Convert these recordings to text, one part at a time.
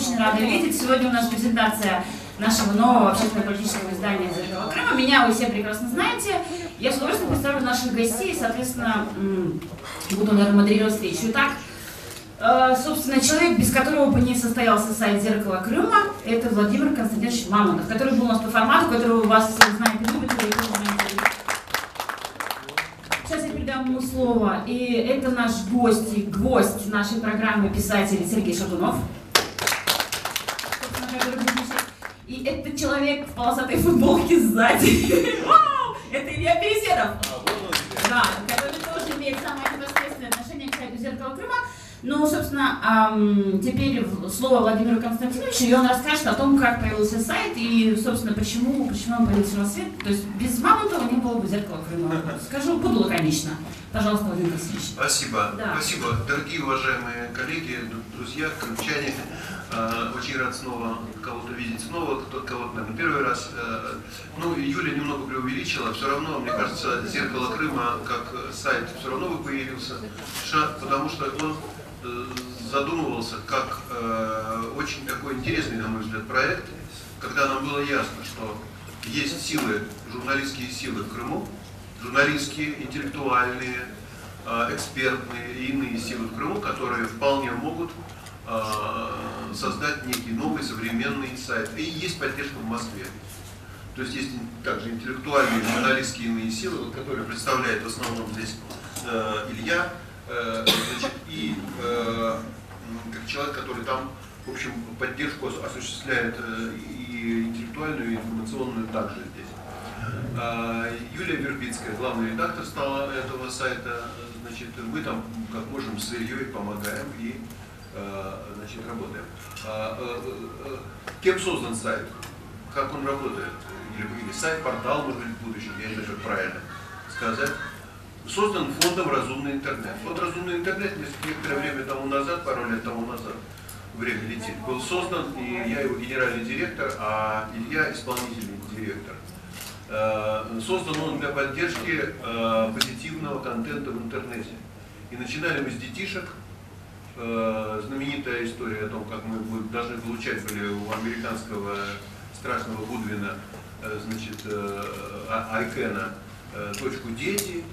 очень рада видеть. Сегодня у нас презентация нашего нового общественно-политического издания «Зеркало Крыма». Меня вы все прекрасно знаете. Я с удовольствием представлю наших гостей. Соответственно, буду, наверное, модерировать встречу. Итак, Э, Собственно, человек, без которого бы не состоялся сайт «Зеркало Крыма», это Владимир Константинович Мамонтов, который был у нас по формату, которого вас все знают и любят. и вы знаете. Сейчас я передам ему слово. И это наш гость, гвоздь нашей программы писатель Сергей Шатунов. И это человек в полосатой футболке сзади. Вау! Это Илья Переседов. А. Да, который тоже имеет самое непосредственное отношение к сайту «Зеркало Крыма». Ну, собственно, теперь слово Владимиру Константиновичу, и он расскажет о том, как появился сайт и, собственно, почему, почему он появился на свет. То есть без Мамонтова не было бы «Зеркала Крыма». Скажу, буду лаконично. Пожалуйста, Владимир Константинович. Спасибо. Да. Спасибо, дорогие уважаемые коллеги, друзья, крымчане. Э, Очень рад снова кого-то видеть снова, кого-то, наверное, первый раз. Э, Ну, Юля немного преувеличила, все равно, мне кажется, «Зеркало Крыма» как э, сайт все равно бы появился, потому что он задумывался как очень такой интересный, на мой взгляд, проект, когда нам было ясно, что есть силы, журналистские силы в Крыму, журналистские, интеллектуальные, экспертные и иные силы в Крыму, которые вполне могут создать некий новый современный сайт. И есть поддержка в Москве. То есть есть также интеллектуальные, журналистские иные силы, которые представляет в основном здесь э, Илья, э, значит, и э, как человек, который там, в общем, поддержку ос- осуществляет и интеллектуальную, и информационную также здесь. А, Юлия Вербицкая, главный редактор стала этого сайта. Значит, мы там как можем с Ильей помогаем и значит, работаем. А, э, э, Кем создан сайт? Как он работает? Или, или сайт, портал, может быть, в будущем, я не знаю, как правильно сказать. Создан фондом «Разумный интернет». Фонд «Разумный интернет» некоторое время тому назад, пару лет тому назад, время летит, был создан, и я его генеральный директор, а Илья исполнительный директор. Э, Создан он для поддержки э, позитивного контента в интернете. И начинали мы с детишек. Э, Знаменитая история о том, как мы должны получать были у американского страшного Гудвина, э, значит, э, Айкена, э, точку дети,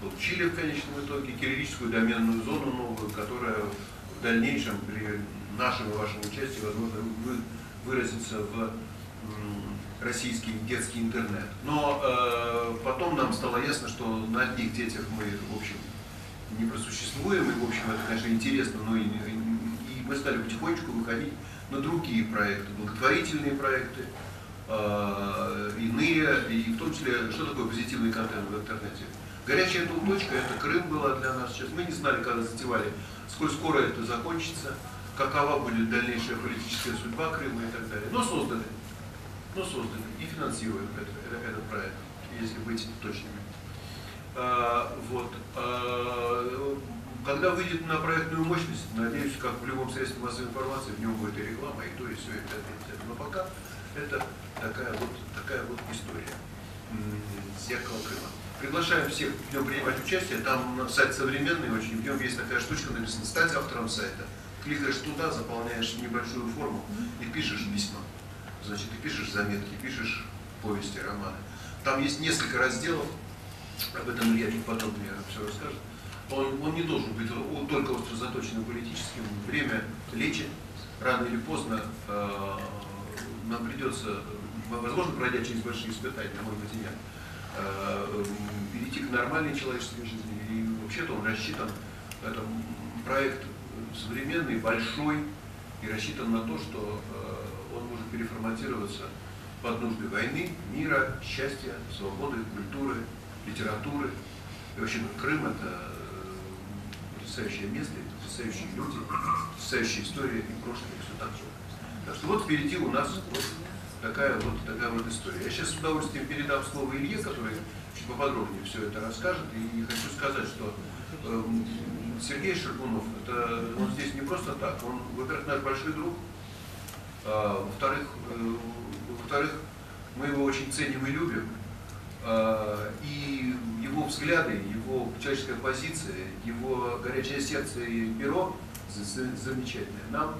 получили в конечном итоге кириллическую доменную зону новую, которая в дальнейшем при нашем и вашем участии, возможно, вы- выразится в российский детский интернет. Но э, потом нам стало ясно, что на одних детях мы, в общем, не просуществуем, и, в общем, это, конечно, интересно, но и, и мы стали потихонечку выходить на другие проекты, благотворительные проекты, э, иные, и в том числе, что такое позитивный контент в интернете. Горячая точка, это Крым была для нас сейчас. Мы не знали, когда затевали, сколь скоро это закончится, какова будет дальнейшая политическая судьба Крыма и так далее. Но создали, но создали и финансируем этот- этот проект, если быть точными. А, вот. А, когда выйдет на проектную мощность, надеюсь, как в любом средстве массовой информации, в нем будет и реклама, и то, и все, и и это. Но пока это такая вот, такая вот история. Зеркало Крыма. Приглашаем всех в нем принимать участие. Там сайт современный очень. В нем есть такая штучка написана «Стать автором сайта». Кликаешь туда, заполняешь небольшую форму и пишешь письма. Значит, ты пишешь заметки, пишешь повести, романы. Там есть несколько разделов, об этом Илья чуть потом все расскажет. Он, он не должен быть о- только остро заточенным политическим. Время лечит. Рано или поздно э, нам придется, возможно, пройдя через большие испытания, а может быть и нет, э, перейти к нормальной человеческой жизни. И вообще-то он рассчитан, это проект современный, большой, и рассчитан на то, что э, он может переформатироваться под нужды войны, мира, счастья, свободы, культуры, литературы. И, в общем, Крым – это э, потрясающее место, это потрясающие люди, потрясающая история и прошлое, и все так же. Так что вот впереди у нас вот такая вот, такая вот история. Я сейчас с удовольствием передам слово Илье, который чуть поподробнее все это расскажет. И хочу сказать, что э, Сергей Шаргунов, это, он здесь не просто так. Он, во-первых, наш большой друг, а, во-вторых, э, во-вторых, мы его очень ценим и любим. А, И его взгляды, его человеческая позиция, его горячее сердце и перо за- за- замечательное. Нам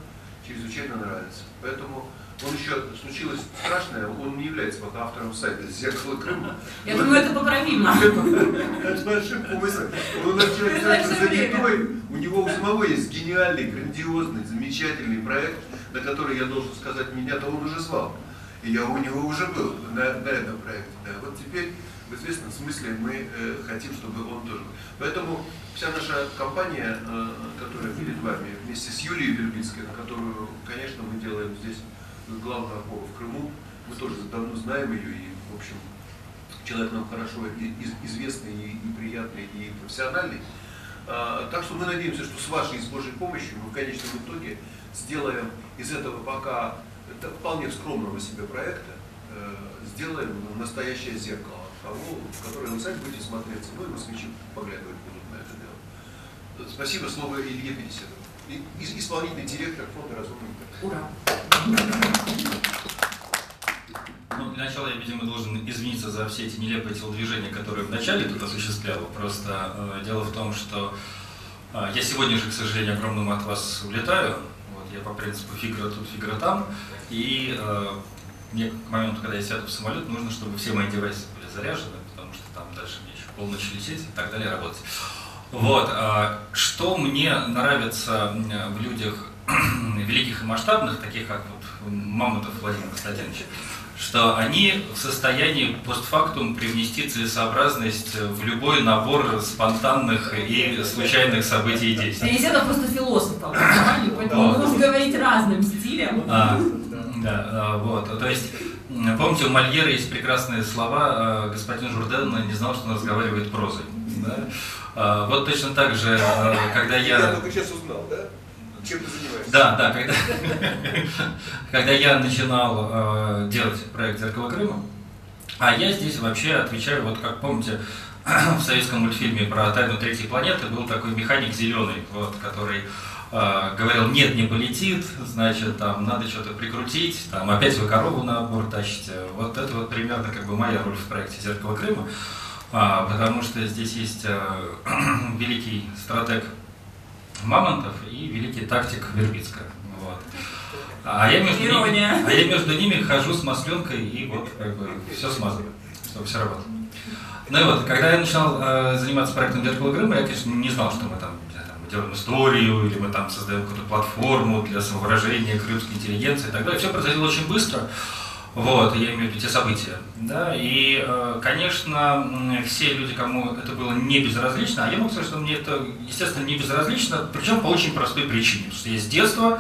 чрезвычайно нравится. Поэтому он еще случилось страшное, он не является пока автором сайта «Зеркало Крыма». Я думаю, это поправимо. Это ошибку мысли. Он Знаешь, занятой. У него у самого есть гениальный, грандиозный, замечательный проект, на который, я должен сказать, меня-то он уже звал. И я у него уже был на, на этом проекте. Да. Вот теперь, в известном смысле, мы э, хотим, чтобы он тоже был. Поэтому вся наша компания, э, которая перед вами, вместе с Юлией Вербицкой, которую, конечно, мы делаем здесь главную опору в Крыму, мы тоже давно знаем ее и, в общем, человек нам хорошо и- из- известный, и, и приятный, и профессиональный. А, Так что мы надеемся, что с вашей и с Божьей помощью мы в конечном итоге сделаем из этого пока это вполне скромного себе проекта, э, сделаем настоящее зеркало, того, в которое вы сами будете смотреться, ну и москвичи поглядывать будут на это дело. Спасибо, слово Илье и- Исполнительный директор фонда «Разумный интернет». Ура. Ну, для начала я, видимо, должен извиниться за все эти нелепые телодвижения, которые вначале тут осуществлял. Просто э, дело в том, что э, я сегодня же, к сожалению, огромному от вас улетаю. Я по принципу фигура тут, фигура там. И э, мне к моменту, когда я сяду в самолет, нужно, чтобы все мои девайсы были заряжены, потому что там дальше мне еще полночь лететь и так далее работать. Вот. а Что мне нравится м, в людях великих и масштабных, таких как вот Мамонтов Владимир Константинович, что они в состоянии постфактум привнести целесообразность в любой набор спонтанных и случайных событий и действий. Переседов просто философ поэтому он может говорить разным стилем. А, да, а, вот, то есть, помните, у Мольера есть прекрасные слова, а, господин Журден не знал, что он разговаривает прозой. да? А, Вот точно так же, когда Я я... только сейчас узнал, да? Чем ты занимаешься? Да, да, когда, когда я начинал э, делать проект «Зеркало Крыма», а я здесь вообще отвечаю, вот как помните, в советском мультфильме про тайну третьей планеты был такой механик зеленый, вот, который э, говорил, нет, не полетит, значит, там надо что-то прикрутить, там опять вы корову на борт тащите. Вот это вот примерно как бы моя роль в проекте «Зеркало Крыма», А, потому что здесь есть э, великий стратег Мамонтов и великий тактик Вербицкая. Вот. А я, между ними, а я между ними хожу с масленкой и вот как бы все смазываю, чтобы все работало. Ну и вот, когда я начинал э, заниматься проектом «Зеркало Крыма», я, конечно, не знал, что мы там, там, мы делаем историю, или мы там создаем какую-то платформу для самовыражения крымской интеллигенции и так далее. Все происходило очень быстро. Вот, я имею в виду те события. Да, и, э, конечно, все люди, кому это было не безразлично, а я могу сказать, что мне это, естественно, не безразлично, причем по очень простой причине, потому что я с детства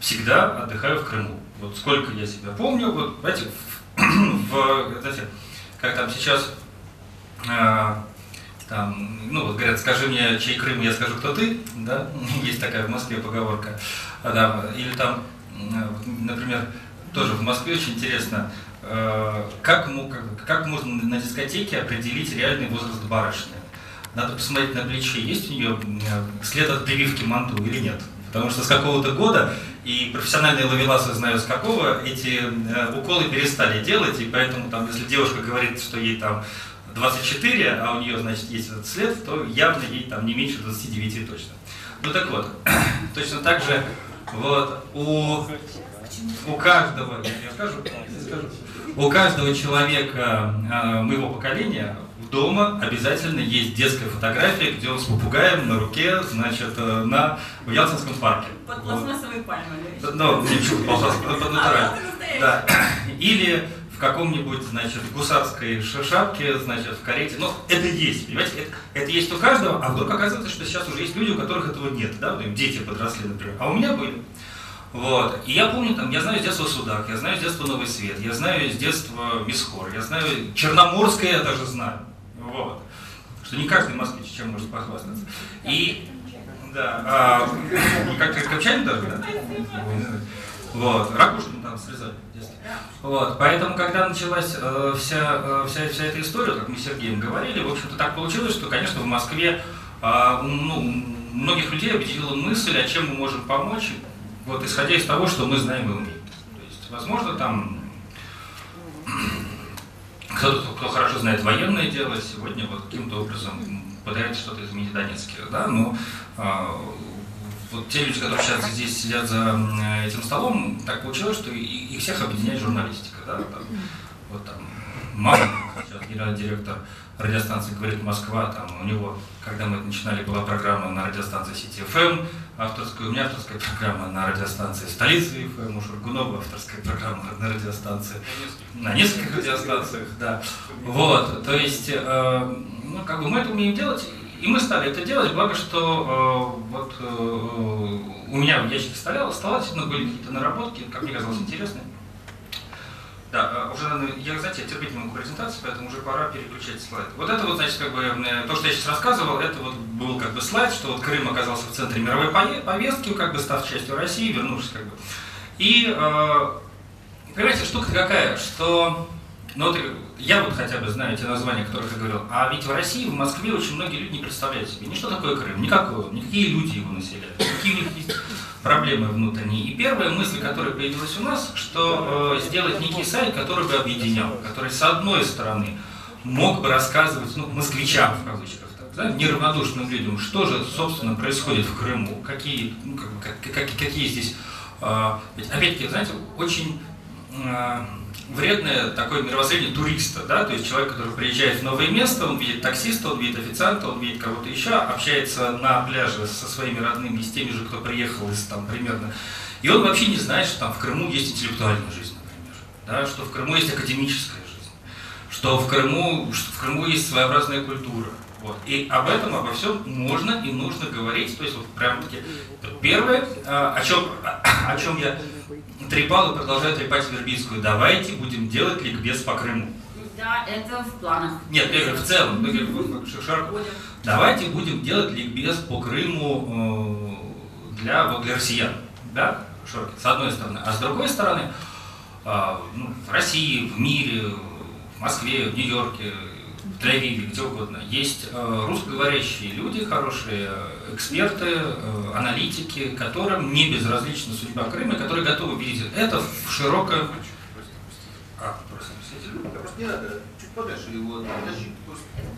всегда отдыхаю в Крыму. Вот сколько я себя помню, вот, знаете, в, в- знаете, как там сейчас, э, там, ну, вот говорят, скажи мне, чей Крым, я скажу, кто ты, да, есть такая в Москве поговорка, да, или там, например, тоже в Москве очень интересно, э, как, как можно на дискотеке определить реальный возраст барышни. Надо посмотреть на плече, есть у нее э, след от прививки манту или нет. Потому что с какого-то года, и профессиональные ловеласы знают с какого, эти э, уколы перестали делать, и поэтому там, если девушка говорит, что ей там 24, а у нее, значит, есть этот след, то явно ей там не меньше 29 точно. Ну так вот, точно так же вот у, у каждого, я, скажу, скажу, у каждого человека э, моего поколения дома обязательно есть детская фотография, где он с попугаем на руке, значит, э, на, в Ялтинском парке. Под пластмассовой пальмой. Да, Ну, под натурально. А. Да. Или в каком-нибудь, значит, гусарской шапке, значит, в карете. Ну, это есть, понимаете? Это, это есть у каждого, а вдруг оказывается, что сейчас уже есть люди, у которых этого нет, да, вот дети подросли, например. А у меня были. Вот. И я помню, там, я знаю с детства Судак, я знаю с детства Новый Свет, я знаю с детства Мисхор, я знаю Черноморское, я даже знаю. Вот. Что не каждый москвич чем может похвастаться. И да, а, как как крымчанин даже, да? Вот, Ракушкин там срезали. Вот, поэтому, когда началась э, вся, э, вся, вся эта история, как мы с Сергеем говорили, в общем-то так получилось, что, конечно, в Москве э, ну, многих людей объединила мысль, а чем мы можем помочь, вот исходя из того, что мы знаем и умеем. То есть, возможно, там кто-то, кто хорошо знает военное дело, сегодня вот каким-то образом пытается что-то изменить Донецке, да, но а, вот те люди, которые сейчас здесь сидят за этим столом, так получилось, что их всех объединяет журналистика, да, там, вот там Мама, сейчас генеральный директор радиостанции «Говорит Москва», там у него, когда мы начинали, была программа на радиостанции Сити ФМ, авторская, у меня авторская программа на радиостанции Столицы ФМ, у Шургунова авторская программа на радиостанции, на нескольких радиостанциях, да. Вот, то есть, э, ну, как бы мы это умеем делать, и мы стали это делать, благо, что э, вот э, у меня в ящике стола, стола действительно были какие-то наработки, как мне казалось, интересные. Да, уже, я, знаете, я терпеть не могу презентацию, поэтому уже пора переключать слайд. Вот это вот, значит, как бы, то, что я сейчас рассказывал, это вот был как бы слайд, что вот Крым оказался в центре мировой повестки, как бы став частью России, вернувшись как бы. И, э, понимаете, штука какая, что, ну вот я вот хотя бы знаю те названия, о которых я говорил, а ведь в России, в Москве очень многие люди не представляют себе ни что такое Крым, никакого, никакие люди его населяют, какие у них есть проблемы внутренние. И первая мысль, которая появилась у нас, что э, сделать некий сайт, который бы объединял, который с одной стороны мог бы рассказывать, ну, москвичам в кавычках, так, да, неравнодушным людям, что же, собственно, происходит в Крыму, какие, ну, как, как, какие здесь, э, опять-таки, знаете, очень э, вредное такое мировоззрение туриста, да, то есть человек, который приезжает в новое место, он видит таксиста, он видит официанта, он видит кого-то еще, общается на пляже со своими родными, с теми же, кто приехал из там примерно, и он вообще не знает, что там в Крыму есть интеллектуальная жизнь, например, да, что в Крыму есть академическая жизнь, что в Крыму, что в Крыму есть своеобразная культура, вот. И об этом, обо всем можно и нужно говорить. То есть вот прям таки первое, а, о чем, о чем я трепал и продолжаю трепать Вербийскую. Давайте будем делать ликбез по Крыму. Да, это в планах. Нет, говорю, в целом, широко. Давайте будем делать ликбез по Крыму э, для, вот, для россиян. Да, широко, с одной стороны. А с другой стороны, э, ну, в России, в мире, Москве, в Нью-Йорке, в Тель-Авиве, где угодно, есть э, русскоговорящие люди, хорошие эксперты, аналитики, которым не безразлична судьба Крыма, которые готовы видеть это в широком... А, просто, не надо, чуть подальше его подожди.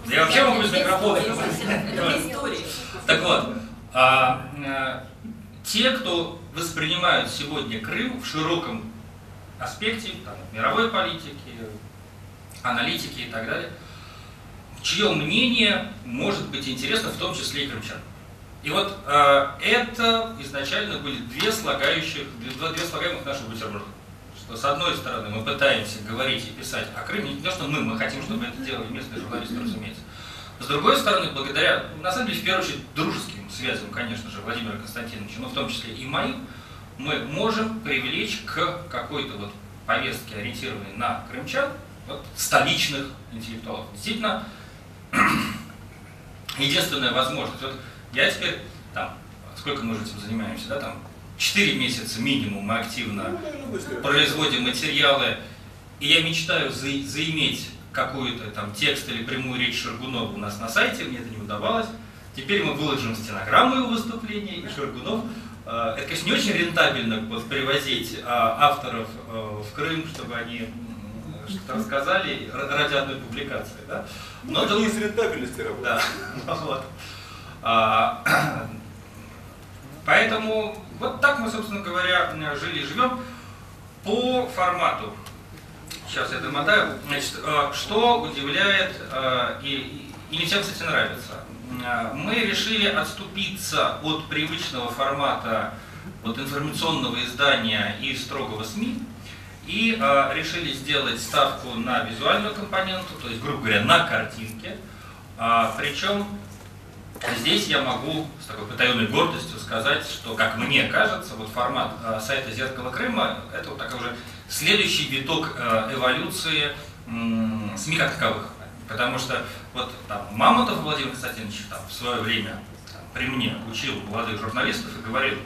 Я вообще могу без микрофона. Это история. Так вот, а, те, кто воспринимают сегодня Крым в широком аспекте там, мировой политики, аналитики и так далее, чье мнение может быть интересно, в том числе и крымчан. И вот э, это изначально были две слагающих, две, две слагаемых наших бутерброда. Что с одной стороны мы пытаемся говорить и писать о Крыме, не то, что мы, мы хотим, чтобы это делали местные журналисты, разумеется. С другой стороны, благодаря, на самом деле, в первую очередь, дружеским связям, конечно же, Владимира Константиновича, но в том числе и моим, мы можем привлечь к какой-то вот повестке, ориентированной на крымчан, вот, столичных интеллектуалов. Действительно, единственная возможность. Вот я теперь, там, сколько мы уже этим занимаемся, да, там, 4 месяца минимум мы активно производим материалы, и я мечтаю за, заиметь какую-то там текст или прямую речь Шаргунова у нас на сайте, мне это не удавалось. Теперь мы выложим стенограмму его выступления, и Шаргунов э, это, конечно, не очень рентабельно вот, привозить а, авторов э, в Крым, чтобы они что-то рассказали ради одной публикации. Да? Но это не с рентабельности работает. Да. вот. а, поэтому вот так мы, собственно говоря, жили и живем по формату. Сейчас я домотаю. Значит, что удивляет и, и не всем, кстати, нравится. Мы решили отступиться от привычного формата вот, информационного издания и строгого СМИ и э, решили сделать ставку на визуальную компоненту, то есть, грубо говоря, на картинке. А, причем здесь я могу с такой потаенной гордостью сказать, что, как мне кажется, вот формат э, сайта «Зеркало Крыма» — это вот такой уже следующий виток э, эволюции э, СМИ как таковых. Потому что вот там Мамонтов Владимир Константинович там, в свое время там, при мне учил молодых журналистов и говорил,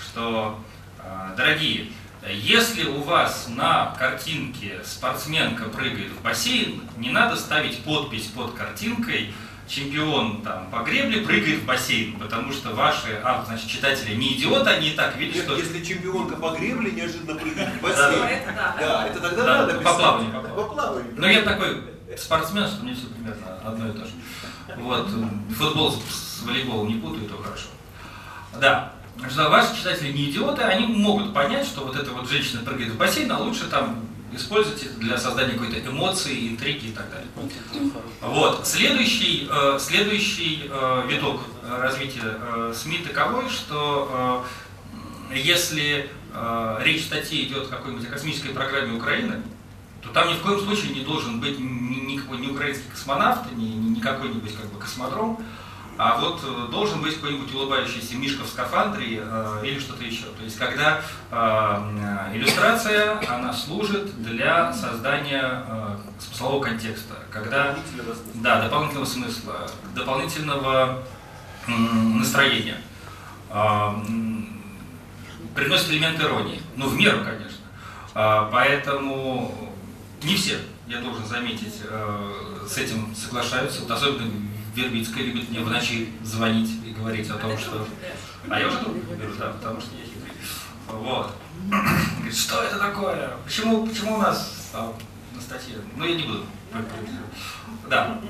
что, э, дорогие, Если у вас на картинке спортсменка прыгает в бассейн, не надо ставить подпись под картинкой чемпион там, по гребле прыгает в бассейн, потому что ваши а, значит, читатели не идиоты, они и так видят, Нет, что... Если чемпионка по гребле неожиданно прыгает в бассейн, Это да. это тогда Да, надо по плаванию, по плаванию. Ну, я такой спортсмен, что мне все примерно одно и то же. Вот. Футбол с, с волейболом не путаю, то хорошо. Да. Что ваши читатели не идиоты, они могут понять, что вот эта вот женщина прыгает в бассейн, а лучше там использовать это для создания какой-то эмоции, интриги и так далее. Вот. Следующий, э, следующий э, виток э, развития э, СМИ таковой, что э, если э, речь статьи идет о какой-нибудь космической программе Украины, то там ни в коем случае не должен быть ни, никакой ни украинский космонавт, ни, ни ни какой-нибудь как бы космодром, а вот э, должен быть какой-нибудь улыбающийся мишка в скафандре э, или что-то еще. То есть когда э, э, иллюстрация, она служит для создания э, смыслового контекста. Когда Дополнительного смысла. да, дополнительного смысла, дополнительного м, настроения. М, Приносит элемент иронии. Ну, в меру, конечно. А, Поэтому не все, я должен заметить, э, с этим соглашаются. Вот особенно Вербицкая любит мне в ночи звонить и говорить о том, что... А я уже трубку беру, да, потому что я хитрый. Вот. Говорит, что это такое? Почему, почему у нас там на статье? Ну, я не буду. Да.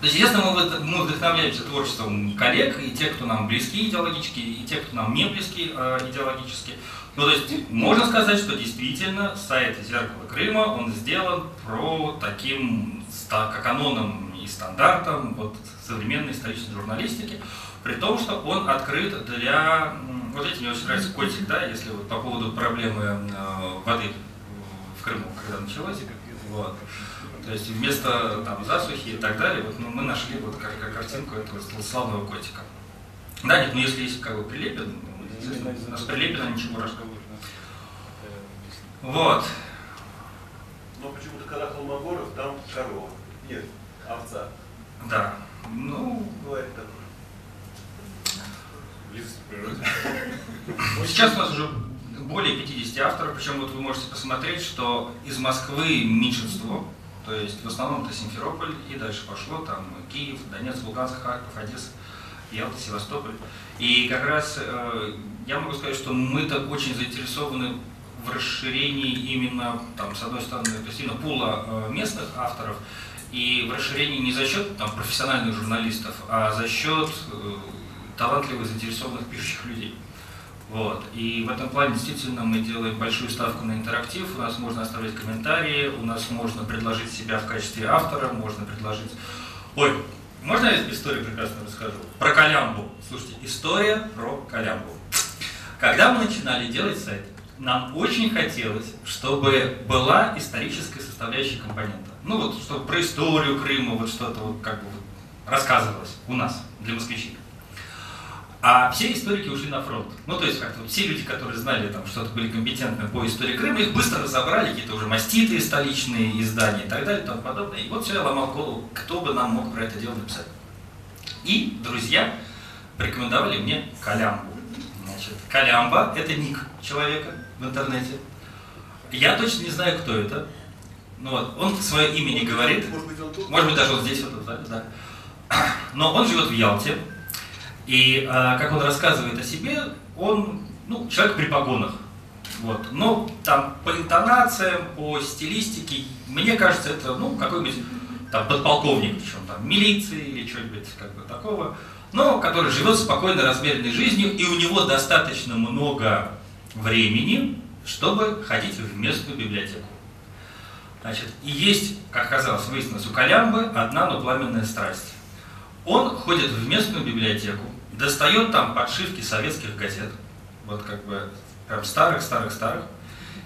То есть, если мы, мы вдохновляемся творчеством коллег, и те, кто нам близки идеологически, и те, кто нам не близки э, идеологически, ну, то есть, можно сказать, что действительно сайт «Зеркало Крыма», он сделан про таким как каноном и стандартам вот, современной исторической журналистики, при том, что он открыт для... Вот эти мне очень нравится котик, да, если вот по поводу проблемы э, воды в Крыму, когда началось. Вот. То есть вместо там, засухи и так далее, вот, ну, мы нашли вот как, как картинку этого славного котика. Да, нет, ну если есть как бы Прилепин, ну, естественно, у нас Прилепина ничего рассказывать. Вот. Но почему-то, когда Холмогоров, там корова. Нет, овца. Да. Ну, Бывает такое. Близость к природе. Сейчас у нас уже более 50 авторов, причем вот вы можете посмотреть, что из Москвы меньшинство, то есть в основном это Симферополь, и дальше пошло, там Киев, Донецк, Луганск, Харьков, Одесса, Ялта, Севастополь. И как раз э, я могу сказать, что мы-то очень заинтересованы в расширении именно, там, с одной стороны, то есть именно пула э, местных авторов, и в расширении не за счет там, профессиональных журналистов, а за счет э, талантливых, заинтересованных пишущих людей. Вот. И в этом плане действительно мы делаем большую ставку на интерактив. У нас можно оставлять комментарии, у нас можно предложить себя в качестве автора, можно предложить... Ой, можно я историю прекрасно расскажу? Про Калямбу. Слушайте, история про Калямбу. Когда мы начинали делать сайт, нам очень хотелось, чтобы была историческая составляющая компонента. Ну вот, чтобы про историю Крыма, вот что-то вот как бы рассказывалось у нас, для москвичей. А все историки ушли на фронт. Ну, то есть, как-то вот все люди, которые знали, там, что-то были компетентны по истории Крыма, их быстро разобрали, какие-то уже маститые столичные издания и так далее и тому подобное. И вот все я ломал голову, кто бы нам мог про это дело написать. И друзья порекомендовали мне Калямбу. Значит, Калямба – это ник человека в интернете. Я точно не знаю, кто это. Ну вот, он свое имя не говорит. Может быть, он тут? Может быть, даже вот здесь, вот, да, да. Но он живет в Ялте. И а, как он рассказывает о себе, он ну, человек при погонах. Вот. Но там по интонациям, по стилистике, мне кажется, это ну, какой-нибудь там подполковник, причем там милиции или что-нибудь как бы такого, но который живет спокойно, размеренной жизнью, и у него достаточно много времени, чтобы ходить в местную библиотеку. Значит, и есть, как оказалось, выяснилось у Калямбы одна, но пламенная страсть. Он ходит в местную библиотеку, достает там подшивки советских газет, вот как бы прям старых-старых-старых,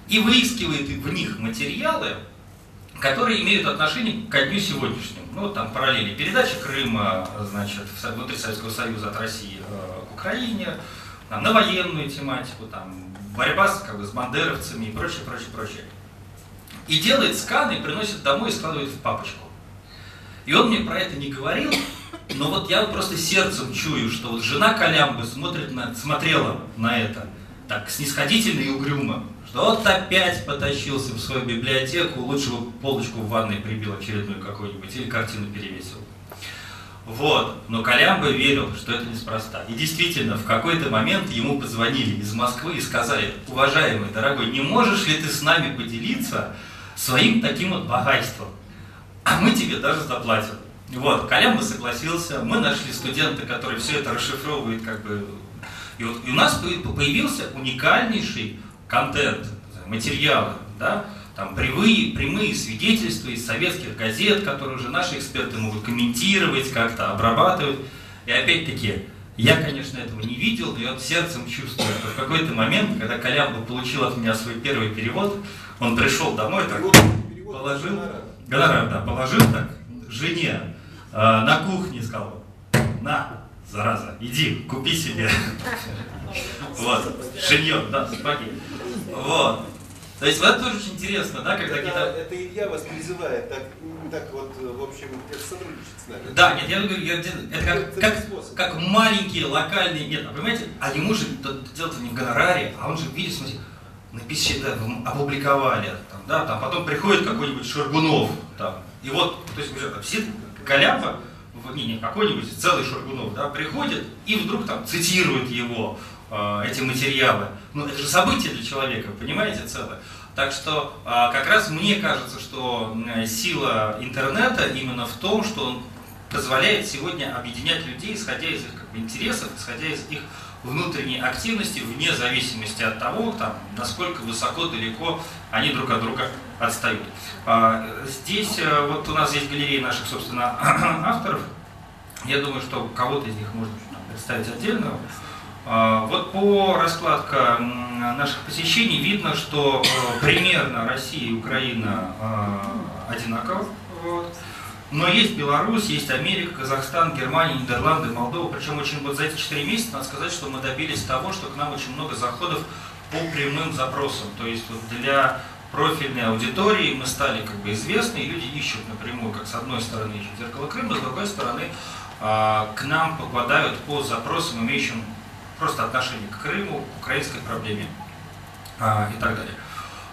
и выискивает в них материалы, которые имеют отношение к дню сегодняшнему. Ну, там параллели. Передача Крыма, значит, внутри Советского Союза от России э, к Украине, там, на военную тематику, там, борьба с, как бы, с бандеровцами и прочее, прочее, прочее. И делает сканы, приносит домой и складывает в папочку. И он мне про это не говорил, но вот я вот просто сердцем чую, что вот жена Калямбы смотрит на, смотрела на это так снисходительно и угрюмо, что вот опять потащился в свою библиотеку, лучше бы полочку в ванной прибил очередную какую-нибудь или картину перевесил. Вот, но Колямба верил, что это неспроста. И действительно, в какой-то момент ему позвонили из Москвы и сказали, уважаемый, дорогой, не можешь ли ты с нами поделиться своим таким вот богатством? А мы тебе даже заплатим. Вот, Колямба согласился, мы нашли студента, который все это расшифровывает, как бы. И вот и у нас появился уникальнейший контент, материалы, да, там прямые, прямые свидетельства из советских газет, которые уже наши эксперты могут комментировать, как-то обрабатывать. И опять-таки, я, конечно, этого не видел, но я вот сердцем чувствую, что в какой-то момент, когда Колямба получил от меня свой первый перевод, он пришел домой, так положил, гонорар, да, положил так жене э, на кухне сказал, на, зараза, иди, купи себе. Вот, шиньон, да, сапоги. Вот. То есть вот это тоже очень интересно, да, когда какие-то... Это Илья вас призывает так, так вот, в общем, сотрудничать с нами. Да, нет, я говорю, я, это как, как, как маленькие локальные, нет, а понимаете, а ему же дело не в гонораре, а он же видит, смотрите, написали, да, опубликовали, там, да, там потом приходит какой-нибудь Шаргунов, там, и вот, то есть уже сидит Каляпа, не, не какой-нибудь, целый Шаргунов, да, приходит и вдруг там цитирует его, эти материалы. Ну, это же событие для человека, понимаете, целое. Так что а, как раз мне кажется, что сила интернета именно в том, что он позволяет сегодня объединять людей, исходя из их как бы, интересов, исходя из их внутренней активности, вне зависимости от того, там, насколько высоко, далеко они друг от друга отстают. А, здесь э, вот у нас есть галерея наших, собственно, авторов. Я думаю, что кого-то из них можно представить отдельно. А, вот по раскладке наших посещений видно, что э, примерно Россия и Украина э, одинаковы. Вот. Но есть Беларусь, есть Америка, Казахстан, Германия, Нидерланды, Молдова. Причем очень вот за эти 4 месяца надо сказать, что мы добились того, что к нам очень много заходов по прямым запросам. То есть вот для профильной аудитории мы стали как бы известны, и люди ищут напрямую, как с одной стороны ищут зеркало Крыма, с другой стороны а, к нам попадают по запросам, имеющим просто отношение к Крыму, к украинской проблеме а, и так далее.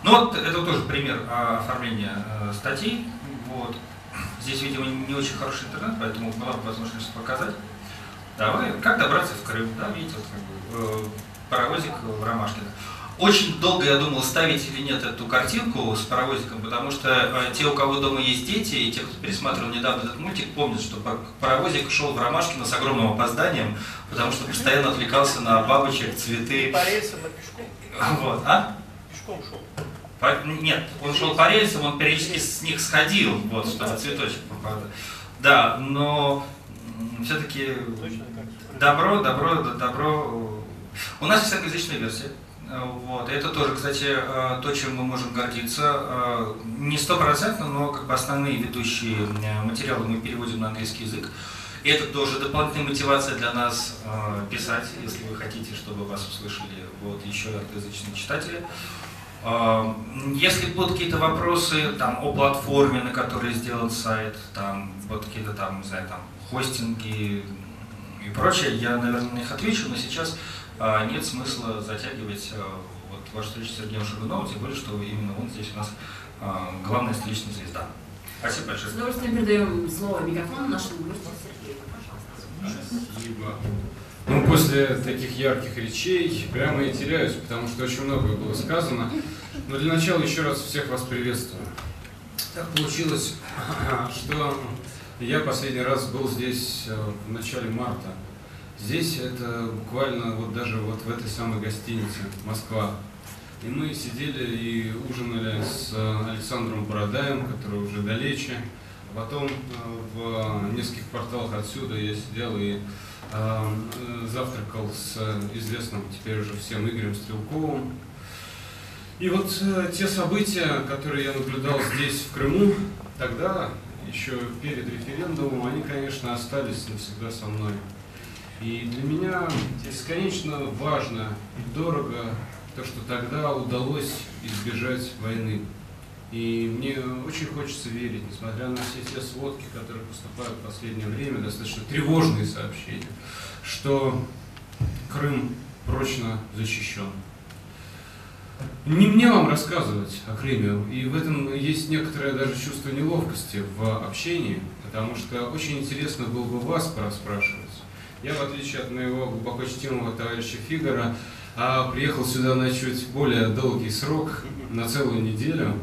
Ну вот это тоже пример а, оформления а, статей. Вот. Здесь, видимо, не очень хороший интернет, поэтому была бы возможность показать. Давай, как добраться в Крым, да, видите, вот, как бы, э, паровозик в Ромашкино. Очень долго я думал, ставить или нет эту картинку с паровозиком, потому что э, те, у кого дома есть дети, и те, кто пересматривал недавно этот мультик, помнят, что паровозик шел в Ромашкино с огромным опозданием, потому что постоянно отвлекался на бабочек, цветы. По рельсам, а пешком? Вот, а? Пешком шел. По, нет, он шел по рельсам, он периодически с них сходил, вот, чтобы цветочек попадал. Да, но все-таки добро, добро, добро. У нас есть англоязычная версия. Вот. И это тоже, кстати, э, то, чем мы можем гордиться. Э, не стопроцентно, но как бы основные ведущие э, материалы мы переводим на английский язык. И это тоже дополнительная мотивация для нас писать, если вы хотите, чтобы вас услышали вот, еще англоязычные читатели. Если будут какие-то вопросы там, о платформе, на которой сделан сайт, там, вот какие-то там, не знаю, там, хостинги и прочее, я, наверное, на них отвечу, но сейчас нет смысла затягивать а, вот, вашу встречу с Сергеем Шагуновым, тем более, что именно он здесь у нас а, главная столичная звезда. Спасибо большое. С удовольствием передаем слово микрофону нашему гостю Сергею. Спасибо. Ну, после таких ярких речей прямо и теряюсь, потому что очень многое было сказано. Но для начала еще раз всех вас приветствую. Так получилось, что я последний раз был здесь в начале марта Здесь это буквально вот даже вот в этой самой гостинице Москва. И мы сидели и ужинали с Александром Бородаем, который уже далече. А потом э, в нескольких кварталах отсюда я сидел и э, завтракал с известным теперь уже всем Игорем Стрелковым. И вот э, те события, которые я наблюдал здесь, в Крыму, тогда, еще перед референдумом, они, конечно, остались навсегда со мной. И для меня бесконечно важно и дорого то, что тогда удалось избежать войны. И мне очень хочется верить, несмотря на все те сводки, которые поступают в последнее время, достаточно тревожные сообщения, что Крым прочно защищен. Не мне вам рассказывать о Крыме, и в этом есть некоторое даже чувство неловкости в общении, потому что очень интересно было бы вас пораспрашивать. Я, в отличие от моего глубоко чтимого товарища Фигара, а, приехал сюда на чуть более долгий срок, на целую неделю,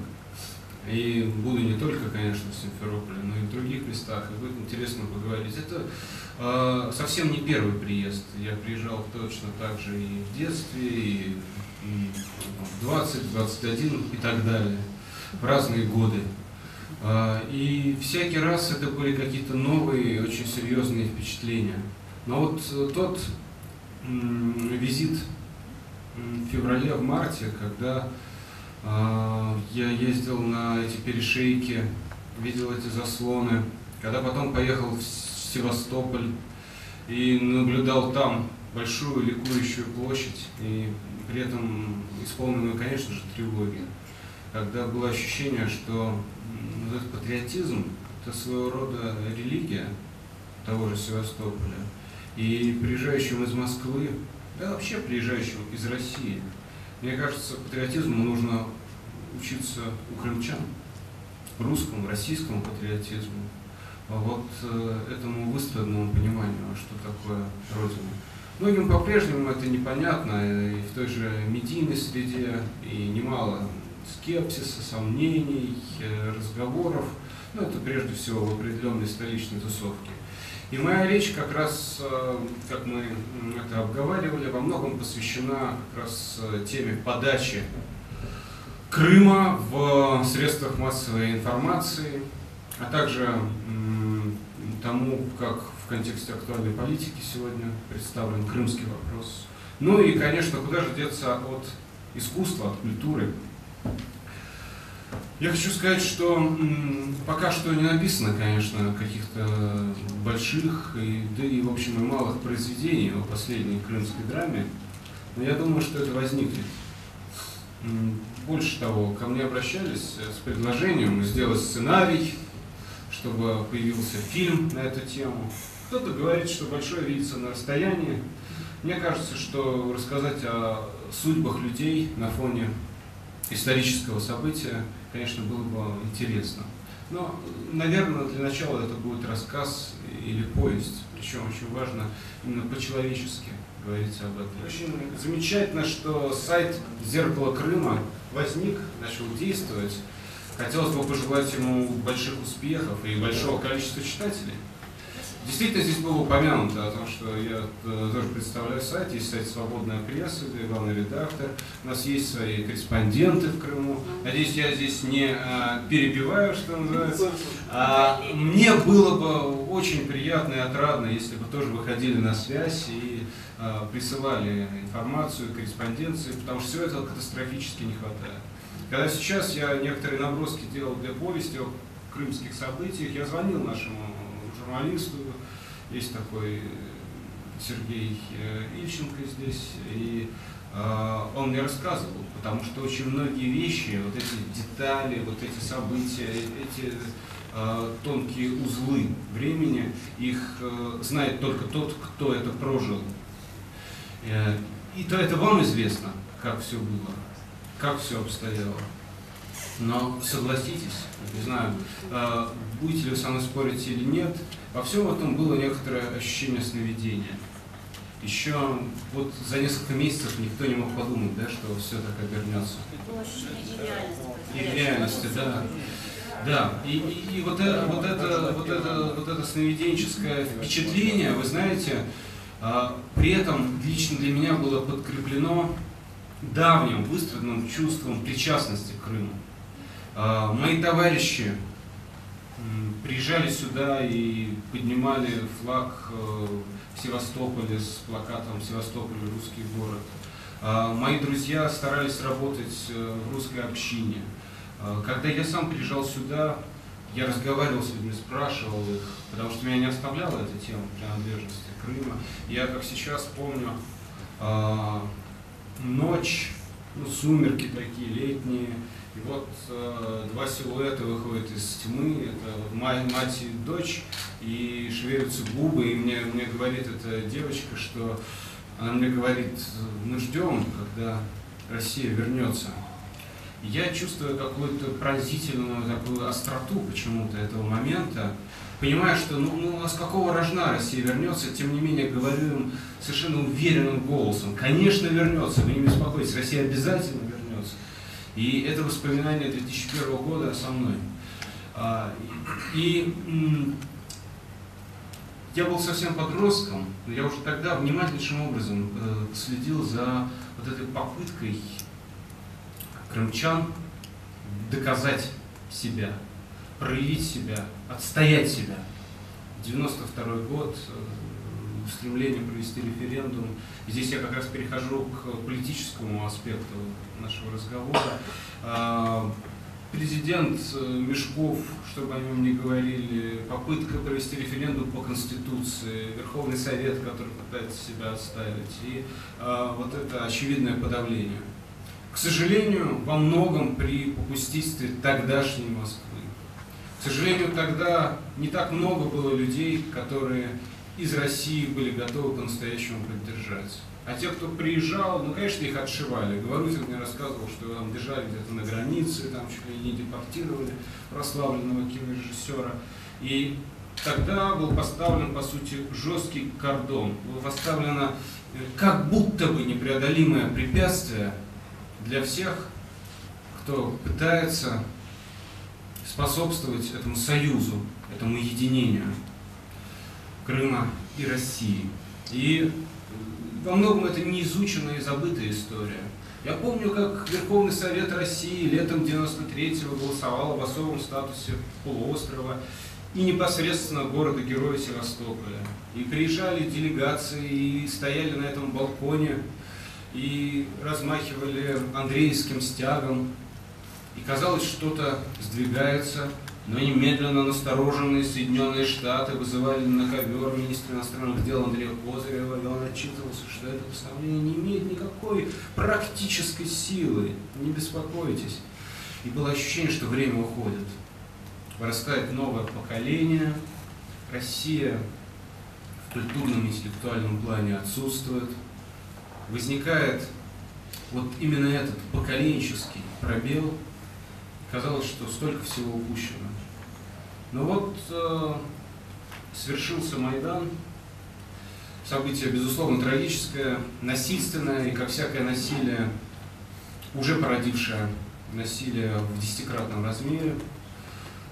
и буду не только, конечно, в Симферополе, но и в других местах, и будет интересно поговорить. Это э, совсем не первый приезд. Я приезжал точно так же и в детстве, и, и в 20, 21 и так далее, в разные годы. Э, и всякий раз это были какие-то новые, очень серьезные впечатления. Но вот э, тот визит в феврале, в марте, когда а, я ездил на эти перешейки, видел эти заслоны. Когда потом поехал в Севастополь и наблюдал там большую ликующую площадь, и при этом исполненную, конечно же, тревоги. Когда было ощущение, что вот этот патриотизм – это своего рода религия того же Севастополя. И приезжающим из Москвы, да вообще приезжающим из России – мне кажется, патриотизму нужно учиться у крымчан, русскому, российскому патриотизму, а вот э, этому выстраданному пониманию, что такое Родина. Многим по-прежнему это непонятно, и в той же медийной среде, и немало скепсиса, сомнений, э, разговоров, но это прежде всего в определенной столичной тусовке. И моя речь как раз, э, как мы это обговаривали, во многом посвящена как раз э, теме подачи Крыма в средствах массовой информации, а также тому, как в контексте актуальной политики сегодня представлен крымский вопрос. Ну и, конечно, куда же деться от искусства, от культуры, я хочу сказать, что пока что не написано, конечно, каких-то больших, и, да и, в общем, и малых произведений о последней крымской драме, но я думаю, что это возникнет. Больше того, ко мне обращались с предложением сделать сценарий, чтобы появился фильм на эту тему. Кто-то говорит, что большое видится на расстоянии. Мне кажется, что рассказать о судьбах людей на фоне исторического события, конечно, было бы интересно. Но, наверное, для начала это будет рассказ или повесть, причем очень важно именно по-человечески говорить об этом. Очень замечательно, что сайт «Зеркало Крыма» возник, начал действовать. Хотелось бы пожелать ему больших успехов и большого количества читателей. Действительно, здесь было упомянуто о том, что я э, тоже представляю сайт, есть сайт «Свободная пресса», где главный редактор, у нас есть свои корреспонденты в Крыму. Надеюсь, я здесь не а, перебиваю, что называется. А, мне было бы очень приятно и отрадно, если бы тоже выходили на связь и а, присылали информацию, корреспонденции, потому что всего этого катастрофически не хватает. Когда сейчас я некоторые наброски делал для повести о крымских событиях, я звонил нашему журналисту, есть такой э, Сергей э, Ильченко здесь, и э, он мне рассказывал, потому что очень многие вещи, вот эти детали, вот эти события, эти тонкие узлы времени, их знает только тот, кто это прожил. И то это вам известно, как все было, как все обстояло. Но согласитесь, не знаю, будете ли вы со мной спорить или нет, во всем этом было некоторое ощущение сновидения. Еще вот за несколько месяцев никто не мог подумать, да, что все так обернется. И в реальности, да. Да, и, и, и вот, это, вот, это, вот, это, вот это сновиденческое впечатление, вы знаете, а, при этом лично для меня было подкреплено давним выстраданным чувством причастности к Крыму. А, мои товарищи приезжали сюда и поднимали флаг э, в Севастополе с плакатом «Севастополь – русский город». А, мои друзья старались работать э, в русской общине. А, когда я сам приезжал сюда, я разговаривал с людьми, спрашивал их, потому что меня не оставляла эта тема принадлежности Крыма. Я, как сейчас помню, ночь, ну, сумерки такие летние, и вот э, два силуэта выходят из тьмы, это мать, мать и дочь, и шевелятся губы, и мне, мне говорит эта девочка, что она мне говорит, мы ждем, когда Россия вернется. Я чувствую какую-то пронзительную такую остроту почему-то этого момента. Понимаю, что ну, ну а с какого рожна Россия вернется, тем не менее говорю им совершенно уверенным голосом. Конечно, вернется, вы не беспокойтесь, Россия обязательно вернется. И это воспоминание 2001 года со мной. А, и я был совсем подростком, но я уже тогда внимательнейшим образом э, следил за вот этой попыткой крымчан доказать себя, проявить себя, отстоять себя. 92 год, э, стремление провести референдум. Здесь я как раз перехожу к политическому аспекту нашего разговора. А, Президент э, Мешков, чтобы о нем не говорили, попытка провести референдум по Конституции, Верховный Совет, который пытается себя отставить, и а, вот это очевидное подавление. К сожалению, во многом при попустительстве тогдашней Москвы. К сожалению, тогда не так много было людей, которые из России были готовы по-настоящему поддержать. А те, кто приезжал, ну, конечно, их отшивали. Говорутин мне рассказывал, что его там держали где-то на границе, там чуть ли не депортировали прославленного кинорежиссера. И тогда был поставлен, по сути, жесткий кордон. Было поставлено э, как будто бы непреодолимое препятствие для всех, кто пытается способствовать этому союзу, этому единению Крыма и России. И во многом это неизученная и забытая история. Я помню, как Верховный Совет России летом 93-го голосовал об особом статусе полуострова и непосредственно города-героя Севастополя. И приезжали делегации и стояли на этом балконе и размахивали Андреевским стягом. И казалось, что-то сдвигается, но немедленно настороженные Соединенные Штаты вызывали на ковер министра иностранных дел Андрея Козырева, и он отчитывался, что это постановление не имеет никакой практической силы. Не беспокойтесь. И было ощущение, что время уходит. Вырастает новое поколение. Россия в культурном и интеллектуальном плане отсутствует. Возникает вот именно этот поколенческий пробел. Казалось, что столько всего упущено. Но вот э, свершился Майдан, событие, безусловно, трагическое, насильственное, и как всякое насилие, уже породившее насилие в десятикратном размере.